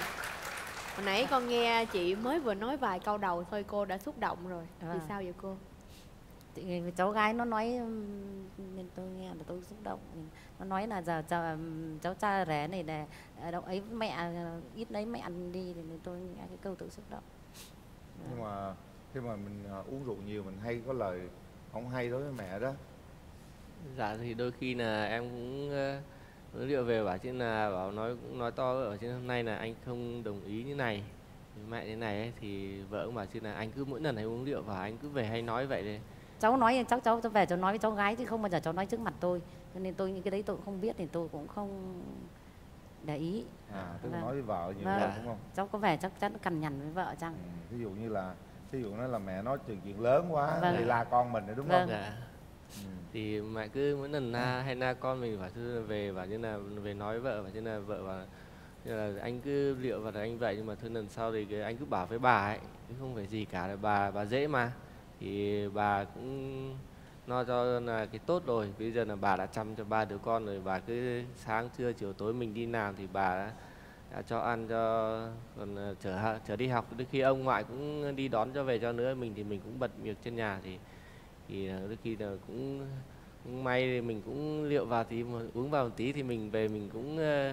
Hồi nãy con nghe chị mới vừa nói vài câu đầu thôi cô đã xúc động rồi. Thì Vâng. sao vậy cô? Thì cháu gái nó nói nên tôi nghe là tôi xúc động. Nó nói là giờ cháu, cháu cha rẻ này để à, đâu ấy mẹ ờ, ít lấy mẹ ăn đi thì tôi nghe cái câu tự xúc động. Nhưng mà khi mà mình à, uống rượu nhiều mình hay có lời không hay đối với mẹ đó. Dạ thì đôi khi là em cũng ờ, uống rượu về bảo chứ là bảo nói cũng nói to ở trên hôm nay là anh không đồng ý như này mẹ thế này ấy, thì vợ cũng bảo chứ là anh cứ mỗi lần hay uống rượu và anh cứ về hay nói vậy đấy cháu nói cháu cháu cháu về cháu nói với cháu gái chứ không bao giờ cháu nói trước mặt tôi cho nên tôi những cái đấy tôi cũng không biết thì tôi cũng không để ý à tức Vâng. nói với vợ nhiều Vâng. đúng không cháu có vẻ chắc chắn cằn nhằn với vợ chăng ví dụ như là ví dụ nó là mẹ nói chuyện chuyện lớn quá Vâng. thì la con mình nữa đúng Vâng. không Dạ. thì mẹ cứ mỗi lần la hay la con mình chứ về bảo như là về nói vợ bảo chứ là vợ bảo như là anh cứ liệu và là anh vậy nhưng mà thôi lần sau thì anh cứ bảo với bà ấy chứ không phải gì cả là bà bà dễ mà. Thì bà cũng lo cho là cái tốt rồi bây giờ là bà đã chăm cho ba đứa con rồi bà cứ sáng trưa chiều tối mình đi làm thì bà đã, đã cho ăn cho còn ờ, chở chở đi học. Đôi khi ông ngoại cũng đi đón cho về cho nữa mình thì mình cũng bật việc trên nhà thì thì ờ, đôi khi là cũng, may thì mình cũng liệu vào tí mà uống vào một tí thì mình về mình cũng, ờ,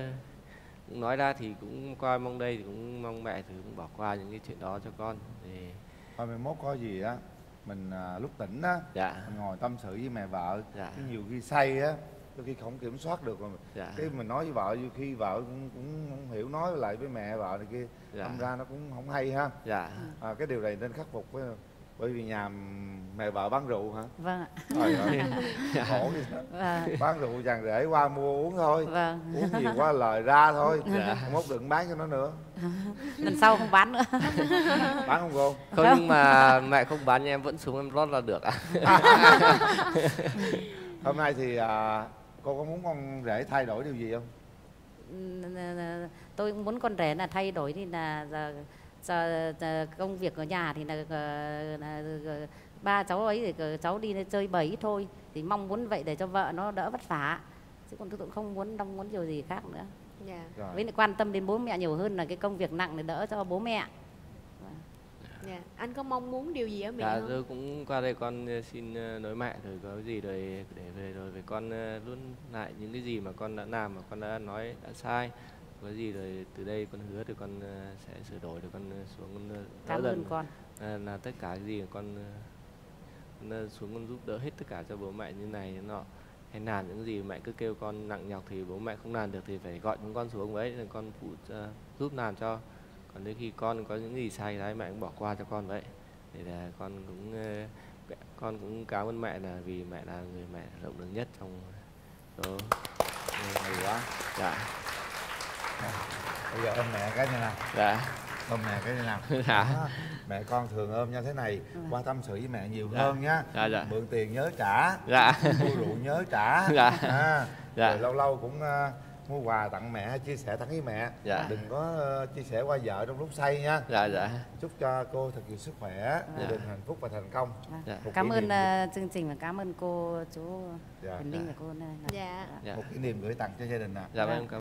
cũng nói ra thì cũng qua mong đây thì cũng mong mẹ thì cũng bỏ qua những cái chuyện đó cho con. Thì thôi mai mốt có gì á mình à, lúc tỉnh á dạ. mình ngồi tâm sự với mẹ vợ. Dạ. Nhiều khi say á đôi khi không kiểm soát được rồi dạ. cái mình nói với vợ nhiều khi vợ cũng, cũng không hiểu nói lại với mẹ vợ này kia dạ. đâm ra nó cũng không hay ha. Dạ. À, cái điều này nên khắc phục phải không bởi vì nhà mẹ vợ bán rượu hả? Vâng ạ. Trời ơi. Khổ gì đó. vâng bán rượu chàng rể qua mua uống thôi. Vâng. Uống nhiều quá lời ra thôi. Dạ. mốt đừng bán cho nó nữa. Lần sau không bán nữa. Bán không cô? Không nhưng mà mẹ không bán nhưng em vẫn xuống em rót là được ạ. Hôm nay thì à, cô có muốn con rể thay đổi điều gì không? Tôi cũng muốn con rể là thay đổi thì là giờ, giờ, giờ công việc ở nhà thì là, ờ, là, là ba cháu ấy thì ờ, cháu đi chơi ít thôi. Thì mong muốn vậy để cho vợ nó đỡ vất vả. Chứ còn tôi cũng không muốn mong muốn điều gì khác nữa. Dạ. Rồi. Với lại quan tâm đến bố mẹ nhiều hơn là cái công việc nặng để đỡ cho bố mẹ. Dạ. Anh có mong muốn điều gì ở mẹ dạ không? tôi cũng qua đây con ờ, xin ờ, nói mẹ rồi có cái gì rồi để về rồi về con ờ, luôn lại những cái gì mà con đã làm mà con đã nói đã sai có gì rồi từ đây con hứa thì con ờ, sẽ sửa đổi rồi con ờ, xuống con ờ, cảm ơn con. À, là tất cả cái gì con, con xuống con giúp đỡ hết tất cả cho bố mẹ như này như nọ hay làm những gì mẹ cứ kêu con nặng nhọc thì bố mẹ không làm được thì phải gọi chúng con xuống với để con phụ ờ, giúp làm cho. Còn đến khi con có những gì sai đấy mẹ cũng bỏ qua cho con vậy. Để là con cũng ờ, con cũng cảm ơn mẹ là vì mẹ là người mẹ rộng lớn nhất trong số. Hay quá. Dạ bây giờ ôm mẹ cái như nào dạ. Ôm mẹ cái như nào Dạ. Đó. mẹ con thường ôm như thế này qua tâm sự với mẹ nhiều Dạ. hơn nhá. Dạ dạ. Mượn tiền nhớ trả. Dạ. Mua rượu nhớ trả. Dạ. à, Dạ. rồi lâu lâu cũng ờ, mua quà tặng mẹ chia sẻ thẳng với mẹ. Dạ. đừng có ờ, chia sẻ qua vợ trong lúc say nha. Dạ dạ. Chúc cho cô thật nhiều sức khỏe gia Dạ. đình hạnh phúc và thành công. Dạ. Một cảm ơn ờ, chương trình và cảm ơn cô chú Dạ. Bình Minh và cô dạ. Dạ. Một kỷ niệm gửi tặng cho gia đình ạ. Dạ vâng cảm